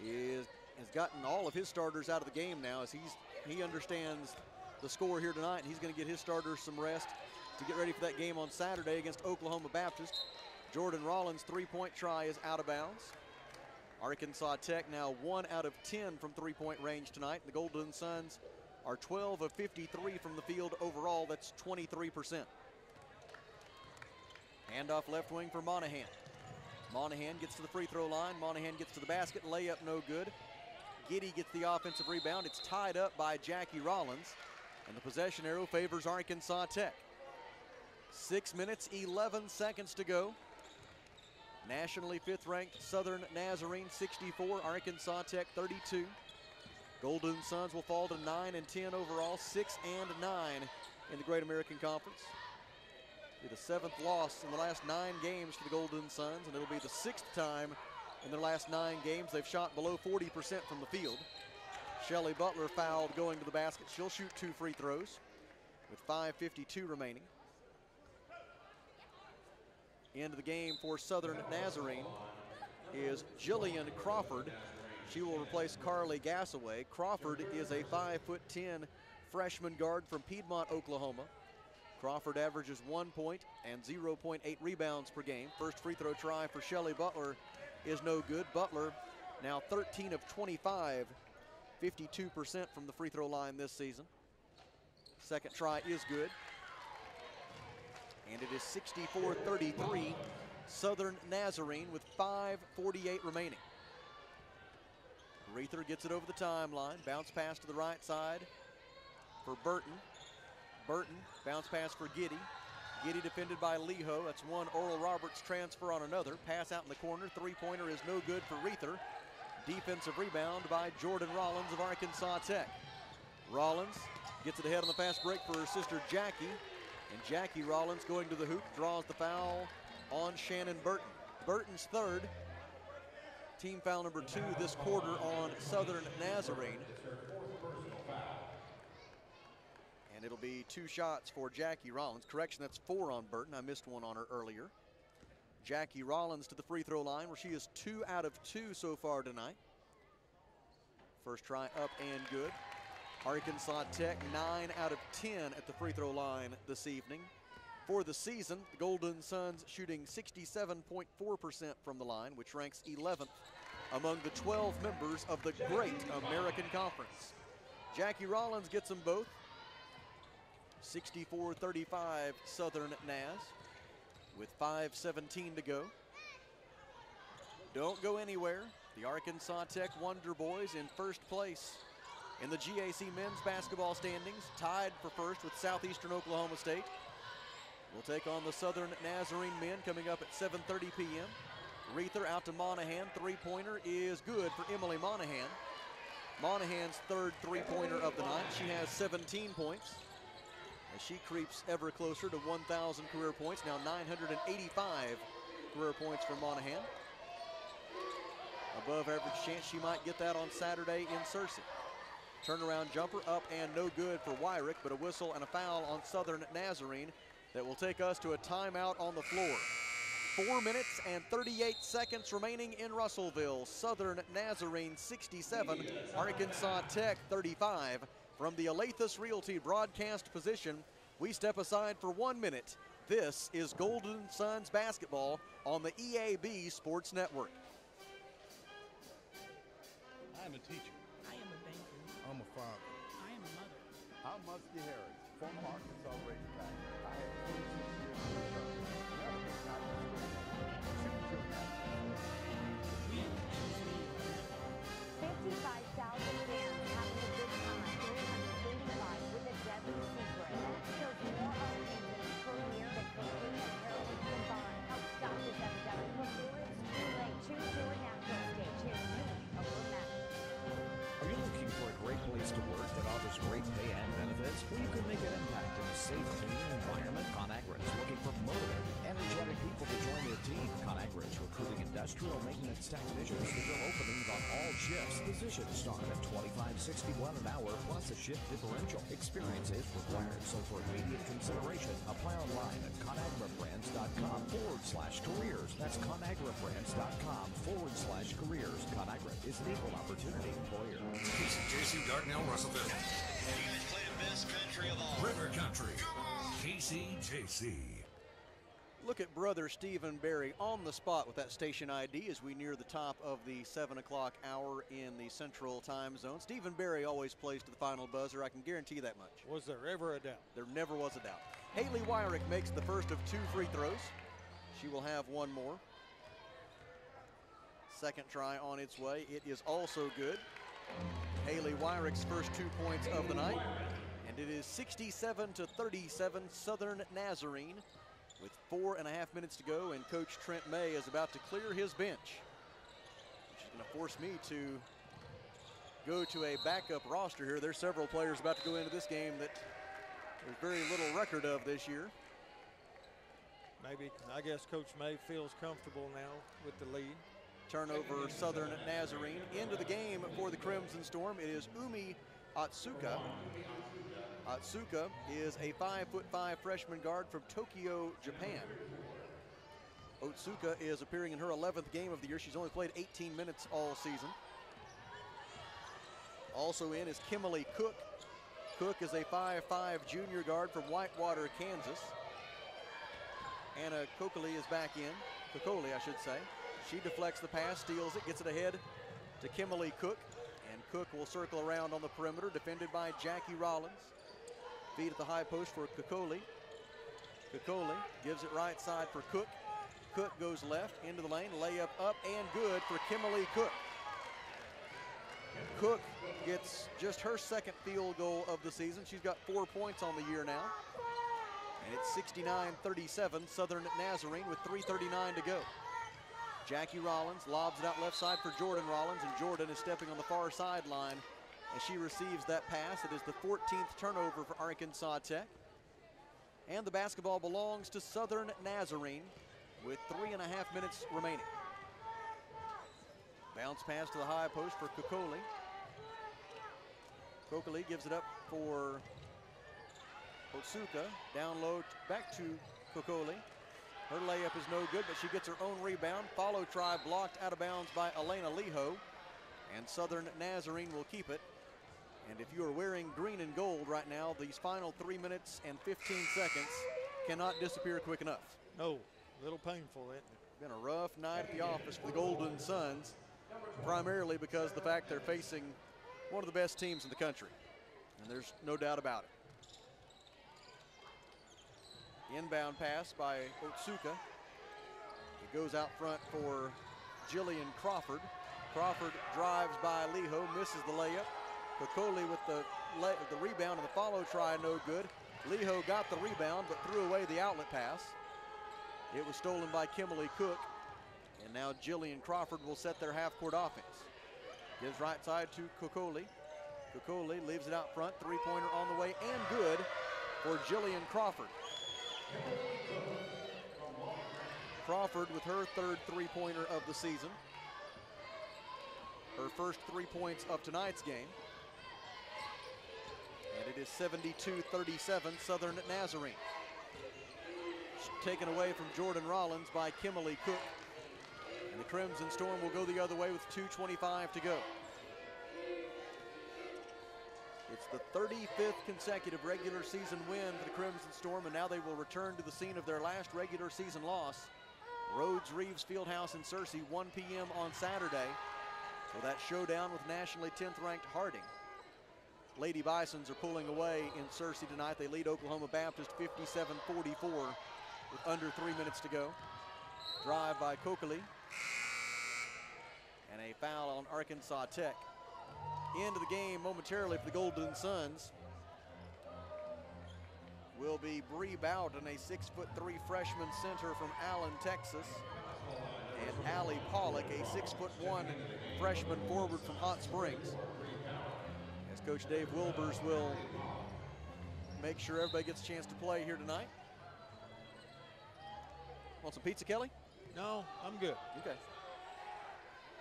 is has gotten all of his starters out of the game now as he's he understands the score here tonight and he's going to get his starters some rest to get ready for that game on Saturday against Oklahoma Baptist. Jordan Rollins three-point try is out of bounds. Arkansas Tech now one out of 10 from three-point range tonight. The Golden Suns are 12 of 53 from the field overall. That's 23%. Handoff left wing for Monahan. Monahan gets to the free throw line. Monahan gets to the basket. Layup no good. Giddy gets the offensive rebound. It's tied up by Jackie Rollins. And the possession arrow favors Arkansas Tech. Six minutes, 11 seconds to go. Nationally fifth ranked Southern Nazarene 64, Arkansas Tech 32. Golden Suns will fall to 9 and 10 overall, 6 and 9 in the Great American Conference. Be the seventh loss in the last nine games for the Golden Suns, and it'll be the sixth time in their last nine games they've shot below 40% from the field. Shelly Butler fouled going to the basket. She'll shoot two free throws with 5.52 remaining. Into the game for Southern Nazarene is Jillian Crawford. She will replace Carly Gassaway. Crawford is a 5'10 freshman guard from Piedmont, Oklahoma. Crawford averages one point and 0.8 rebounds per game. First free throw try for Shelly Butler is no good. Butler now 13 of 25, 52% from the free throw line this season. Second try is good. And it is 64-33, Southern Nazarene with 5.48 remaining. Reether gets it over the timeline. Bounce pass to the right side for Burton. Burton, bounce pass for Giddy. Giddy defended by Leho. That's one Oral Roberts transfer on another. Pass out in the corner. Three-pointer is no good for Reether. Defensive rebound by Jordan Rollins of Arkansas Tech. Rollins gets it ahead on the fast break for her sister Jackie. And Jackie Rollins going to the hoop draws the foul on Shannon Burton. Burton's third. Team foul number two this quarter on Southern Nazarene. And it'll be two shots for Jackie Rollins. Correction, that's four on Burton. I missed one on her earlier. Jackie Rollins to the free throw line where she is two out of two so far tonight. First try up and good. Arkansas Tech, 9 out of 10 at the free throw line this evening. For the season, the Golden Suns shooting 67.4% from the line, which ranks 11th among the 12 members of the great American Conference. Jackie Rollins gets them both. 64-35 Southern Naz with 5.17 to go. Don't go anywhere. The Arkansas Tech Wonder Boys in first place in the GAC men's basketball standings, tied for first with Southeastern Oklahoma State. We'll take on the Southern Nazarene men coming up at 7.30 p.m. Reether out to Monahan. Three-pointer is good for Emily Monahan. Monahan's third three-pointer of the night. She has 17 points as she creeps ever closer to 1,000 career points. Now 985 career points for Monahan. Above average chance she might get that on Saturday in Searcy. Turnaround jumper up and no good for Wyrick, but a whistle and a foul on Southern Nazarene that will take us to a timeout on the floor. Four minutes and 38 seconds remaining in Russellville. Southern Nazarene 67, Arkansas Tech 35. From the Alathus Realty broadcast position, we step aside for one minute. This is Golden Suns basketball on the EAB Sports Network. I'm a teacher. I'm a father. I am a mother. I'm Muskie Harris, former Arkansas Razorback. I have safe, clean environment. ConAgra is looking for motivated, energetic people to join their team. ConAgra is recruiting industrial maintenance technicians to fill openings on all shifts. Positions start at $25.61 an hour plus a shift differential. Experience is required, so for immediate consideration, apply online at conagrabrands.com forward slash careers. That's conagrabrands.com forward slash careers. ConAgra is an equal opportunity employer. KCJC Dardanelle Russellville. Best country of all. River Country. KCJC. Look at brother Stephen Barry on the spot with that station ID as we near the top of the 7 o'clock hour in the central time zone. Stephen Barry always plays to the final buzzer. I can guarantee that much. Was there ever a doubt? There never was a doubt. Haley Wyrick makes the first of two free throws. She will have one more. Second try on its way. It is also good. Haley Wyrick's first two points of the night. And it is 67 to 37 Southern Nazarene with four and a half minutes to go. And Coach Trent May is about to clear his bench. Which is going to force me to go to a backup roster here. There's several players about to go into this game that there's very little record of this year. Maybe, I guess Coach May feels comfortable now with the lead. Turnover Southern Nazarene into the game for the Crimson Storm. It is Umi Otsuka. Otsuka is a five foot five freshman guard from Tokyo, Japan. Otsuka is appearing in her 11th game of the year. She's only played 18 minutes all season. Also in is Kimberly Cook. Cook is a 5'5 junior guard from Whitewater, Kansas. Anna Kokoli is back in. Kokoli, I should say. She deflects the pass, steals it, gets it ahead to Kimberly Cook. And Cook will circle around on the perimeter, defended by Jackie Rollins. Feed at the high post for Kokoli. Kokoli gives it right side for Cook. Cook goes left into the lane, layup up and good for Kimberly Cook. Cook gets just her second field goal of the season. She's got four points on the year now. And it's 69-37, Southern Nazarene with 3.39 to go. Jackie Rollins lobs it out left side for Jordan Rollins, and Jordan is stepping on the far sideline as she receives that pass. It is the 14th turnover for Arkansas Tech. And the basketball belongs to Southern Nazarene with three and a half minutes remaining. Bounce pass to the high post for Kokoli. Kokoli gives it up for Otsuka. Down low back to Kokoli. Her layup is no good, but she gets her own rebound. Follow try blocked out of bounds by Elena Liho. And Southern Nazarene will keep it. And if you are wearing green and gold right now, these final three minutes and 15 seconds cannot disappear quick enough. No, a little painful, isn't it? Been a rough night at the office for the Golden Suns, primarily because of the fact they're facing one of the best teams in the country. And there's no doubt about it. Inbound pass by Otsuka. It goes out front for Jillian Crawford. Crawford drives by Leho, misses the layup. Kokoli with the, the rebound and the follow try, no good. Liho got the rebound but threw away the outlet pass. It was stolen by Kimberly Cook. And now Jillian Crawford will set their half-court offense. Gives right side to Kokoli. Kokoli leaves it out front. Three-pointer on the way and good for Jillian Crawford. Crawford with her third three-pointer of the season. Her first three points of tonight's game. And it is 72-37 Southern Nazarene. Taken away from Jordan Rollins by Kimberly Cook. And the Crimson Storm will go the other way with 2.25 to go. It's the 35th consecutive regular season win for the Crimson Storm, and now they will return to the scene of their last regular season loss. Rhodes Reaves Fieldhouse in Searcy, 1 p.m. on Saturday for that showdown with nationally 10th ranked Harding. Lady Bisons are pulling away in Searcy tonight. They lead Oklahoma Baptist 57-44 with under three minutes to go. Drive by Kokely. And a foul on Arkansas Tech. End of the game momentarily for the Golden Suns will be Bree Bowden, a six foot three freshman center from Allen, Texas. And Allie Pollock, a six foot one freshman forward from Hot Springs. Coach Dave Wilbers will make sure everybody gets a chance to play here tonight. Want some pizza, Kelly? No, I'm good. Okay.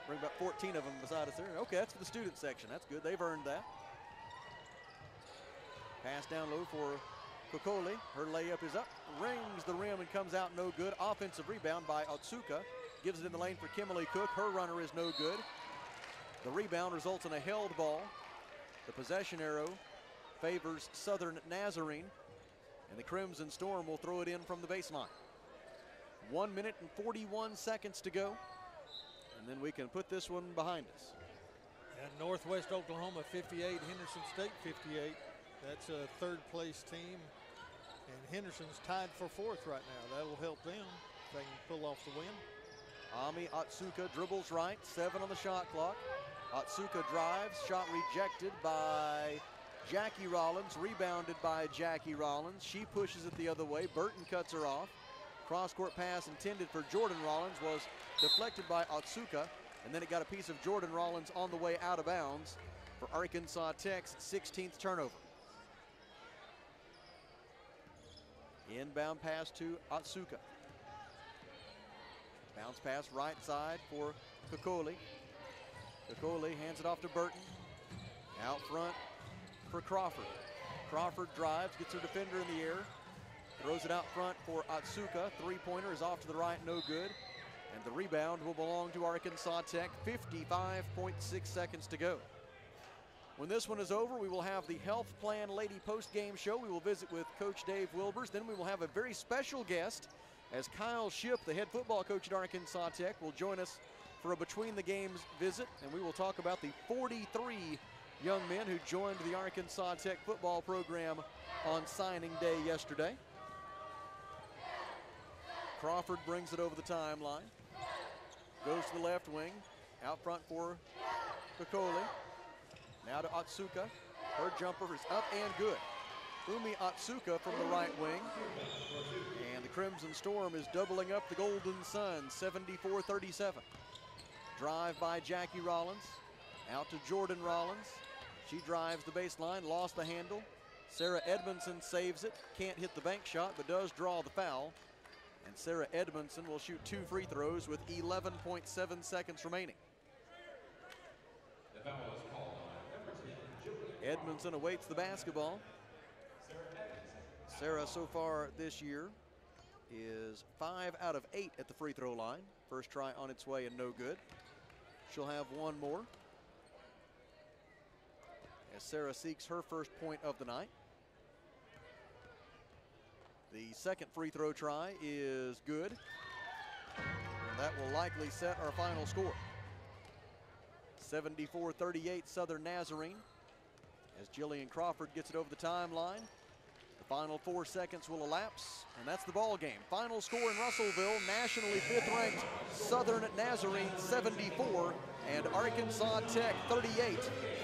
Bring about 14 of them beside us there. Okay, that's for the student section. That's good. They've earned that. Pass down low for Kokoli. Her layup is up, rings the rim and comes out no good. Offensive rebound by Otsuka. Gives it in the lane for Kimberly Cook. Her runner is no good. The rebound results in a held ball. The possession arrow favors Southern Nazarene. And the Crimson Storm will throw it in from the baseline. One minute and 41 seconds to go. And then we can put this one behind us. And Northwest Oklahoma 58, Henderson State 58. That's a third place team. And Henderson's tied for fourth right now. That'll help them if they can pull off the win. Ami Otsuka dribbles right, seven on the shot clock. Otsuka drives, shot rejected by Jackie Rollins, rebounded by Jackie Rollins. She pushes it the other way. Burton cuts her off. Cross court pass intended for Jordan Rollins was deflected by Otsuka, and then it got a piece of Jordan Rollins on the way out of bounds for Arkansas Tech's 16th turnover. Inbound pass to Otsuka. Bounce pass right side for Kokoli. Kokoli hands it off to Burton. Out front for Crawford. Crawford drives, gets her defender in the air, throws it out front for Otsuka. Three-pointer is off to the right, no good. And the rebound will belong to Arkansas Tech. 55.6 seconds to go. When this one is over, we will have the Health Plan Lady post-game show. We will visit with Coach Dave Wilbers. Then we will have a very special guest as Kyle Shipp, the head football coach at Arkansas Tech, will join us for a between the games visit. And we will talk about the 43 young men who joined the Arkansas Tech football program on signing day yesterday. Crawford brings it over the timeline. Goes to the left wing. Out front for Kokoli. Now to Otsuka. Her jumper is up and good. Umi Otsuka from the right wing. And the Crimson Storm is doubling up the Golden Sun, 74-37. Drive by Jackie Rollins. Out to Jordan Rollins. She drives the baseline, lost the handle. Sarah Edmondson saves it. Can't hit the bank shot, but does draw the foul. And Sarah Edmondson will shoot two free throws with 11.7 seconds remaining. Edmondson awaits the basketball. Sarah so far this year is five out of eight at the free throw line. First try on its way and no good. She'll have one more. As Sarah seeks her first point of the night. The second free throw try is good. And that will likely set our final score. 74-38 Southern Nazarene as Jillian Crawford gets it over the timeline. Final four seconds will elapse, and that's the ball game. Final score in Russellville, nationally fifth-ranked Southern Nazarene 74 and Arkansas Tech 38.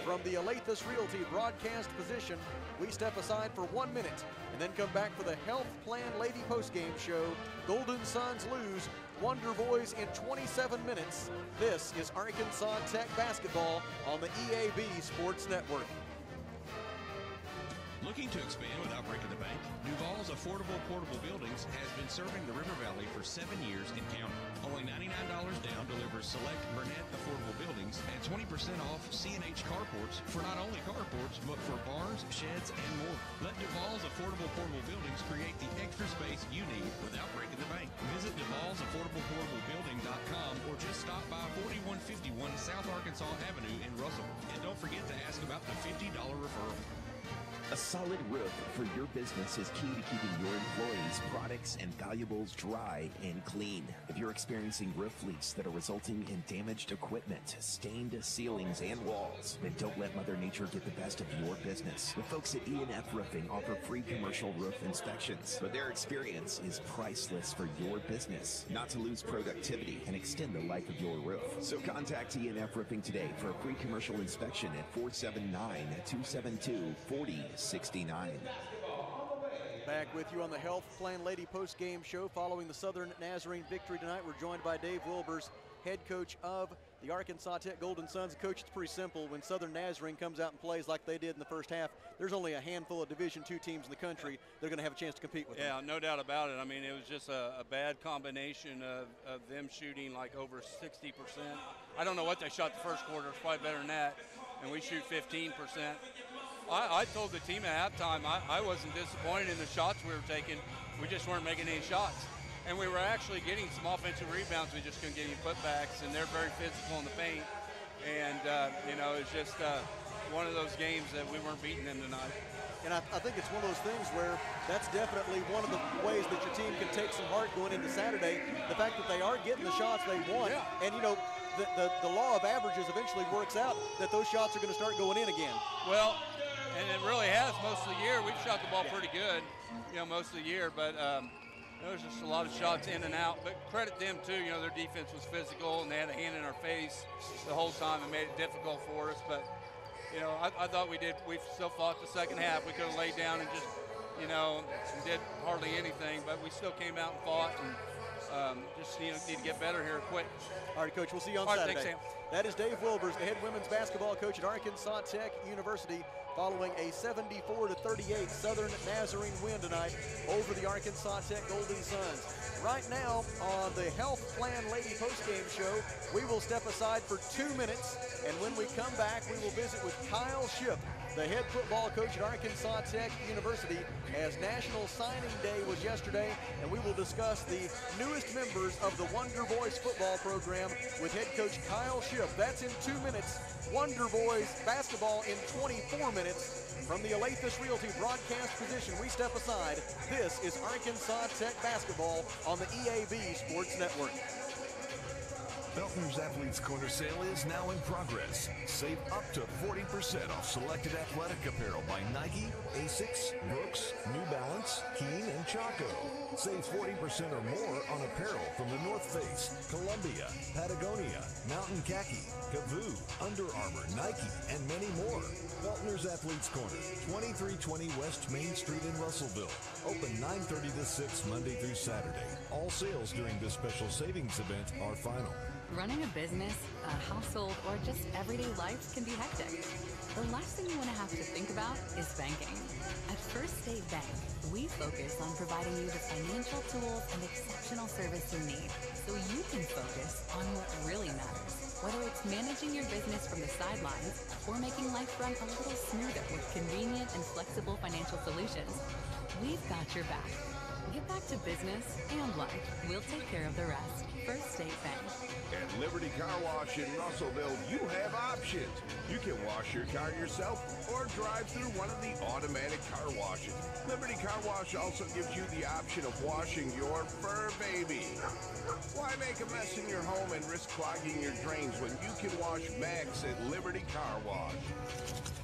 From the Alathus Realty broadcast position, we step aside for one minute and then come back for the Health Plan Lady postgame show. Golden Suns lose, Wonder Boys in 27 minutes. This is Arkansas Tech basketball on the EAB Sports Network. Looking to expand without breaking the bank? Duval's Affordable Portable Buildings has been serving the River Valley for seven years and counting. Only $99 down delivers select Burnett Affordable Buildings and 20% off C&H carports for not only carports, but for barns, sheds, and more. Let Duval's Affordable Portable Buildings create the extra space you need without breaking the bank. Visit Duval's Affordable Portable Building.com or just stop by 4151 South Arkansas Avenue in Russell. And don't forget to ask about the $50 referral. A solid roof for your business is key to keeping your employees, products, and valuables dry and clean. If you're experiencing roof leaks that are resulting in damaged equipment, stained ceilings, and walls, then don't let Mother Nature get the best of your business. The folks at E&F Roofing offer free commercial roof inspections, but their experience is priceless for your business. Not to lose productivity and extend the life of your roof. So contact E&F Roofing today for a free commercial inspection at 479 272 4069. Back with you on the Health Plan Lady post-game show following the Southern Nazarene victory tonight. We're joined by Dave Wilbers, head coach of the Arkansas Tech Golden Suns. Coach, it's pretty simple. When Southern Nazarene comes out and plays like they did in the first half, there's only a handful of Division II teams in the country they're going to have a chance to compete with. Yeah, them. no doubt about it. I mean, it was just a, a bad combination of, of them shooting like over 60%. I don't know what they shot the first quarter. It's probably better than that. And we shoot 15%. I, I told the team at halftime I, I wasn't disappointed in the shots we were taking. We just weren't making any shots. And we were actually getting some offensive rebounds. We just couldn't get any putbacks. And they're very physical in the paint. And, uh, you know, it's just uh, one of those games that we weren't beating them tonight. And I, I, think it's one of those things where that's definitely one of the ways that your team can take some heart going into Saturday. The fact that they are getting the shots they want. Yeah. And, you know, the, the, the law of averages eventually works out that those shots are going to start going in again. Well, and it really has most of the year. We've shot the ball pretty good, you know, most of the year, but um, there was just a lot of shots in and out. But credit them too. You know, their defense was physical and they had a hand in our face the whole time and made it difficult for us. But you know, I, I thought we did. We still fought the second half. We could have laid down and just, you know, did hardly anything, but we still came out and fought and. Um, just you know, need to get better here quick. All right, Coach, we'll see you on All right, Saturday. thanks, Sam. That is Dave Wilbers, the head women's basketball coach at Arkansas Tech University, following a 74 to 38 Southern Nazarene win tonight over the Arkansas Tech Golden Suns. Right now on the Health Plan Lady postgame show, we will step aside for two minutes, and when we come back, we will visit with Kyle Shipp, the head football coach at Arkansas Tech University, as National Signing Day was yesterday, and we will discuss the newest members of the Wonder Boys football program with head coach Kyle Shipp. That's in two minutes. Wonder Boys basketball in 24 minutes. From the Alathus Realty broadcast position, we step aside. This is Arkansas Tech basketball on the EAB Sports Network. Feltner's Athletes Corner sale is now in progress. Save up to 40% off selected athletic apparel by Nike, Asics, Brooks, New Balance, Keen, and Chaco. Save 40% or more on apparel from the North Face, Columbia, Patagonia, Mountain Khaki, Kavu, Under Armour, Nike, and many more. Feltner's Athletes Corner, 2320 West Main Street in Russellville. Open 9.30 to 6 Monday through Saturday. All sales during this special savings event are final. Running a business, a household, or just everyday life can be hectic. The last thing you want to have to think about is banking. At First State Bank, we focus on providing you the financial tools and exceptional service you need so you can focus on what really matters. Whether it's managing your business from the sidelines or making life run a little smoother with convenient and flexible financial solutions, we've got your back. Get back to business and life. We'll take care of the rest. First State Bank. At Liberty Car Wash in Russellville, you have options. You can wash your car yourself or drive through one of the automatic car washes. Liberty Car Wash also gives you the option of washing your fur baby. Why make a mess in your home and risk clogging your drains when you can wash Max at Liberty Car Wash?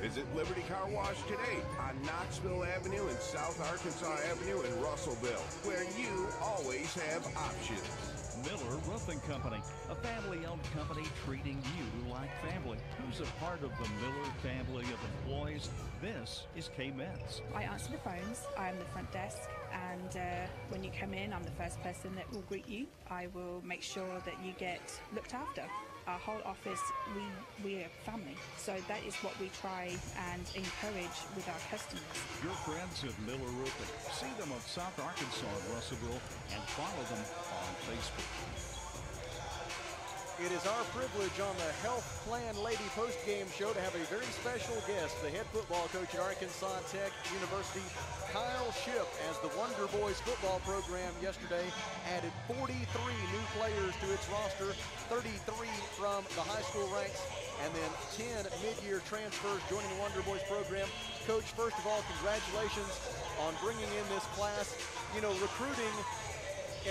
Visit Liberty Car Wash today on Knoxville Avenue and South Arkansas Avenue in Russellville, where you always have options. Miller Roofing Company, a family-owned company treating you like family. Who's a part of the Miller family of employees? This is K Metz. I answer the phones. I'm the front desk, and uh, when you come in, I'm the first person that will greet you. I will make sure that you get looked after. Our whole office, we we're family, so that is what we try and encourage with our customers. Your friends at Miller Roofing. See them on South Arkansas Russellville and follow them on Facebook. It is our privilege on the Health Plan Lady post-game show to have a very special guest, the head football coach at Arkansas Tech University, Kyle Shipp, as the Wonder Boys football program yesterday added 43 new players to its roster, 33 from the high school ranks, and then 10 mid-year transfers joining the Wonder Boys program. Coach, first of all, congratulations on bringing in this class. You know, recruiting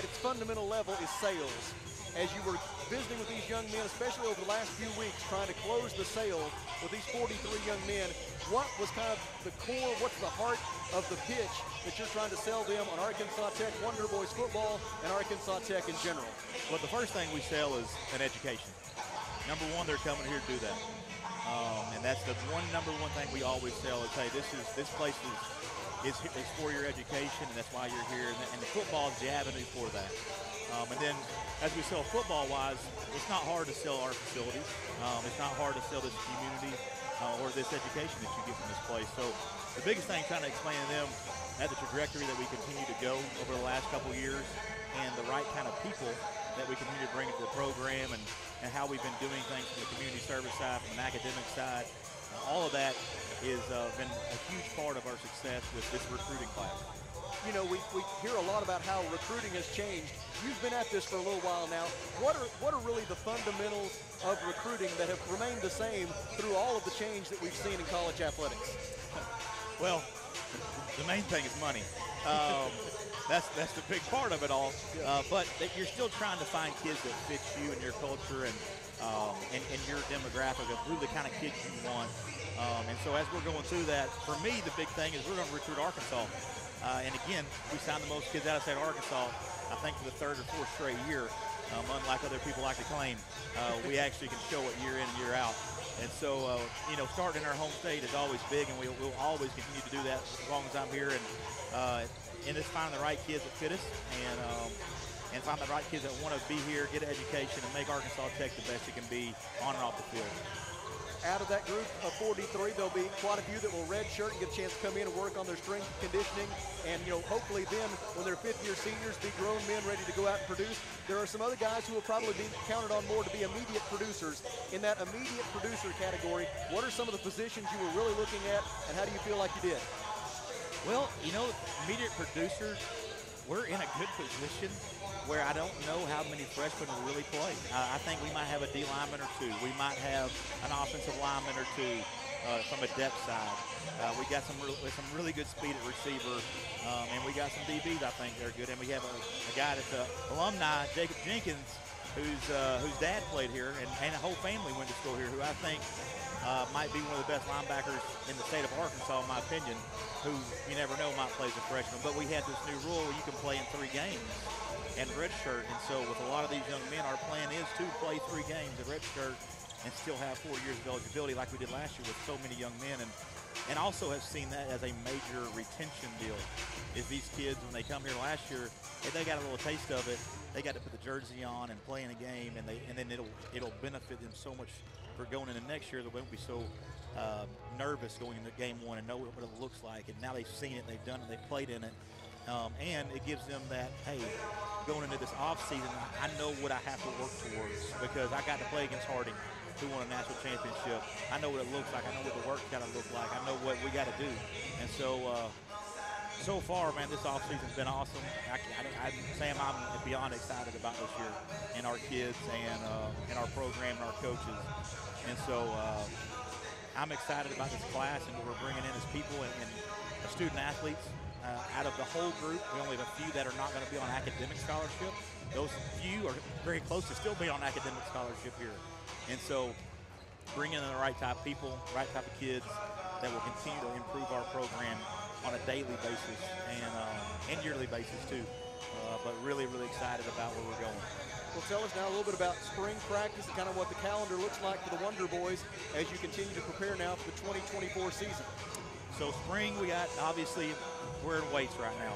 at its fundamental level is sales. As you were visiting with these young men, especially over the last few weeks, trying to close the sale with these 43 young men, what was kind of the core, what's the heart of the pitch that you're trying to sell them on Arkansas Tech Wonder Boys football and Arkansas Tech in general? Well, the first thing we sell is an education. Number one, they're coming here to do that. Um, and that's the one number one thing we always sell is, hey, this is this place is, is, is for your education, and that's why you're here. And and football is the avenue for that. Um, and then as we sell football-wise, it's not hard to sell our facilities. Um, it's not hard to sell this community uh, or this education that you get from this place. So the biggest thing trying to explain to them at the trajectory that we continue to go over the last couple years and the right kind of people that we continue to bring into the program and, and how we've been doing things from the community service side, from an academic side. All of that has uh, been a huge part of our success with this recruiting class you know, we, we hear a lot about how recruiting has changed. You've been at this for a little while now. What are what are really the fundamentals of recruiting that have remained the same through all of the change that we've seen in college athletics? Well, the main thing is money. Um, that's that's the big part of it all. Uh, but you're still trying to find kids that fit you and your culture and, um, and and your demographic of who the kind of kids you want. Um, and so as we're going through that, for me, the big thing is we're going to recruit Arkansas. Uh, and again, we signed the most kids out of state Arkansas, I think for the third or fourth straight year. Um, unlike other people like to claim, uh, we actually can show it year in and year out. And so, uh, you know, starting in our home state is always big, and we'll, we'll always continue to do that as long as I'm here. And uh, and it's finding the right kids that fit us, and um, and find the right kids that want to be here, get an education, and make Arkansas Tech the best it can be on and off the field out of that group of 43, there'll be quite a few that will redshirt and get a chance to come in and work on their strength and conditioning. And, you know, hopefully then when they're fifth year seniors, be grown men ready to go out and produce. There are some other guys who will probably be counted on more to be immediate producers. In that immediate producer category, what are some of the positions you were really looking at and how do you feel like you did? Well, you know, immediate producers, we're in a good position where I don't know how many freshmen will really play. Uh, I think we might have a D lineman or two. We might have an offensive lineman or two uh, from a depth side. Uh, we got some re- some really good speed at receiver, um, and we got some DBs I think they're good. And we have a, a guy that's an alumni, Jacob Jenkins, whose uh, whose dad played here, and, and a whole family went to school here, who I think uh, might be one of the best linebackers in the state of Arkansas, in my opinion, who you never know might play as a freshman. But we had this new rule where you can play in three games and redshirt. And so with a lot of these young men, our plan is to play three games at redshirt and still have four years of eligibility like we did last year with so many young men. And and also have seen that as a major retention deal. Is these kids when they come here last year, if they got a little taste of it, they got to put the jersey on and play in a game, and they and then it'll it'll benefit them so much for going into next year. that They won't be so uh, nervous going into game one and know what it looks like. And now they've seen it, they've done it, they've played in it. Um, and it gives them that, hey, going into this offseason, I know what I have to work towards because I got to play against Harding, who won a national championship. I know what it looks like. I know what the work's got to look like. I know what we got to do. And so, uh, so far, man, this offseason's been awesome. I, I, I, Sam, I'm beyond excited about this year and our kids and, uh, and our program and our coaches. And so uh, I'm excited about this class and what we're bringing in as people and, and student athletes. Uh, out of the whole group, we only have a few that are not going to be on academic scholarship. Those few are very close to still be on academic scholarship here. And so bringing in the right type of people, right type of kids that will continue to improve our program on a daily basis and, uh, and yearly basis too. Uh, but really, really excited about where we're going. Well, tell us now a little bit about spring practice and kind of what the calendar looks like for the Wonder Boys as you continue to prepare now for the 2024 season. So spring, we got obviously we're in weights right now,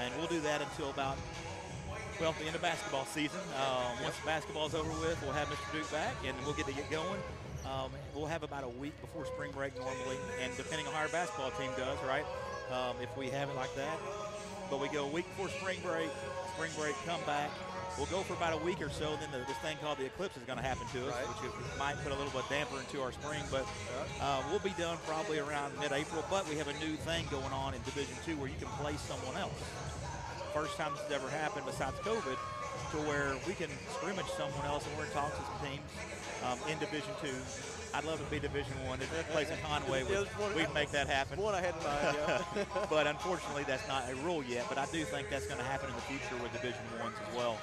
and we'll do that until about well the end of basketball season. Um, once basketball's over with, we'll have Mr. Duke back, and we'll get to get going. Um, we'll have about a week before spring break normally, and depending on how our basketball team does, right? Um, if we have it like that, but we go a week before spring break, spring break, come back, we'll go for about a week or so. Then the, this thing called the eclipse is going to happen to us, Right. which it might put a little bit of damper into our spring. But uh, we'll be done probably around mid-April. But we have a new thing going on in Division Two where you can play someone else. First time this has ever happened besides COVID, to where we can scrimmage someone else, and we're in talks with some teams um, in Division Two. I'd love to be Division One. If that place in Conway, we'd, we'd make that happen. One I had in mind, yeah. but unfortunately, that's not a rule yet. But I do think that's going to happen in the future with Division Ones as well.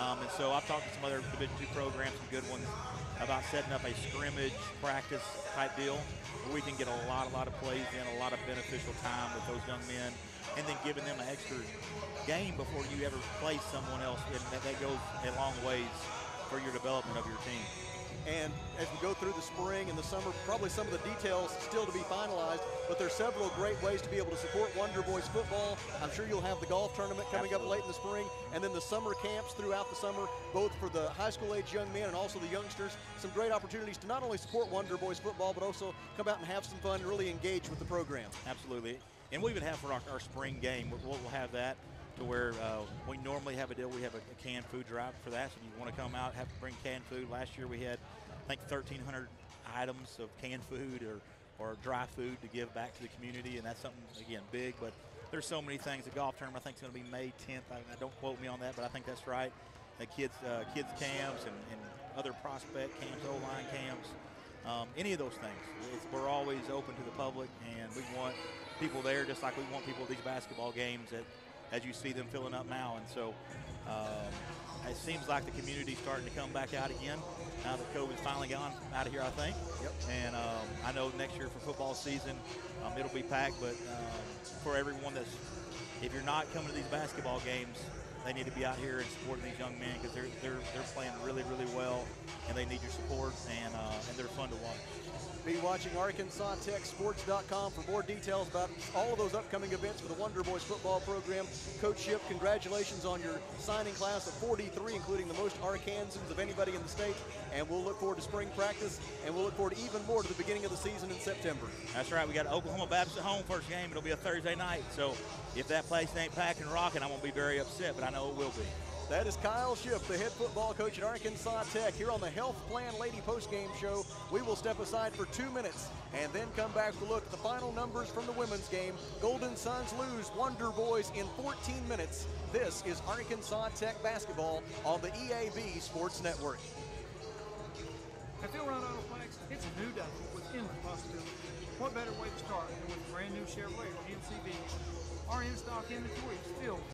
Um, and so I've talked to some other Division Two programs, some good ones, about setting up a scrimmage practice type deal where we can get a lot, a lot of plays in, a lot of beneficial time with those young men, and then giving them an extra game before you ever play someone else. And that, that goes a long ways for your development of your team. And as we go through the spring and the summer, probably some of the details still to be finalized, but there's several great ways to be able to support Wonder Boys football. I'm sure you'll have the golf tournament coming up late in the spring, and then the summer camps throughout the summer, both for the high school age young men and also the youngsters. Some great opportunities to not only support Wonder Boys football, but also come out and have some fun and really engage with the program. Absolutely. And we even have for our, our spring game, we'll, we'll have that to where uh, we normally have a deal. We have a, a canned food drive for that. So if you want to come out, have to bring canned food. Last year we had, I think, 1,300 items of canned food or, or dry food to give back to the community. And that's something, again, big. But there's so many things. The golf tournament, I think, is going to be May 10th. I, I don't quote me on that, but I think that's right. The kids, uh, kids camps and, and other prospect camps, O-line camps. Um, any of those things. It's, we're always open to the public, and we want people there just like we want people at these basketball games that, as you see them filling up now. And so um, it seems like the community's starting to come back out again now that COVID's finally gone out of here, I think. Yep. And um, I know next year for football season, um, it'll be packed, but um, for everyone that's, if you're not coming to these basketball games, they need to be out here and supporting these young men because they're, they're, they're playing really, really well, and they need your support, and, uh, and they're fun to watch. Be watching ArkansasTechSports.com for more details about all of those upcoming events for the Wonder Boys football program. Coach Shipp, congratulations on your signing class of 43, including the most Arkansans of anybody in the state. And we'll look forward to spring practice, and we'll look forward even more to the beginning of the season in September. That's right. We got Oklahoma Baptist at home first game. It'll be a Thursday night. So if that place ain't packing rocking, I won't be very upset, but I know it will be. That is Kyle Shipp, the head football coach at Arkansas Tech, here on the Health Plan Lady postgame show. We will step aside for two minutes and then come back to look at the final numbers from the women's game. Golden Suns lose Wonder Boys in 14 minutes. This is Arkansas Tech basketball on the EAB Sports Network. At Phil Ryan Autoplex, it's a new day with endless possibilities. What better way to start than with a brand new Chevrolet or vehicle? Our in-stock inventory is filled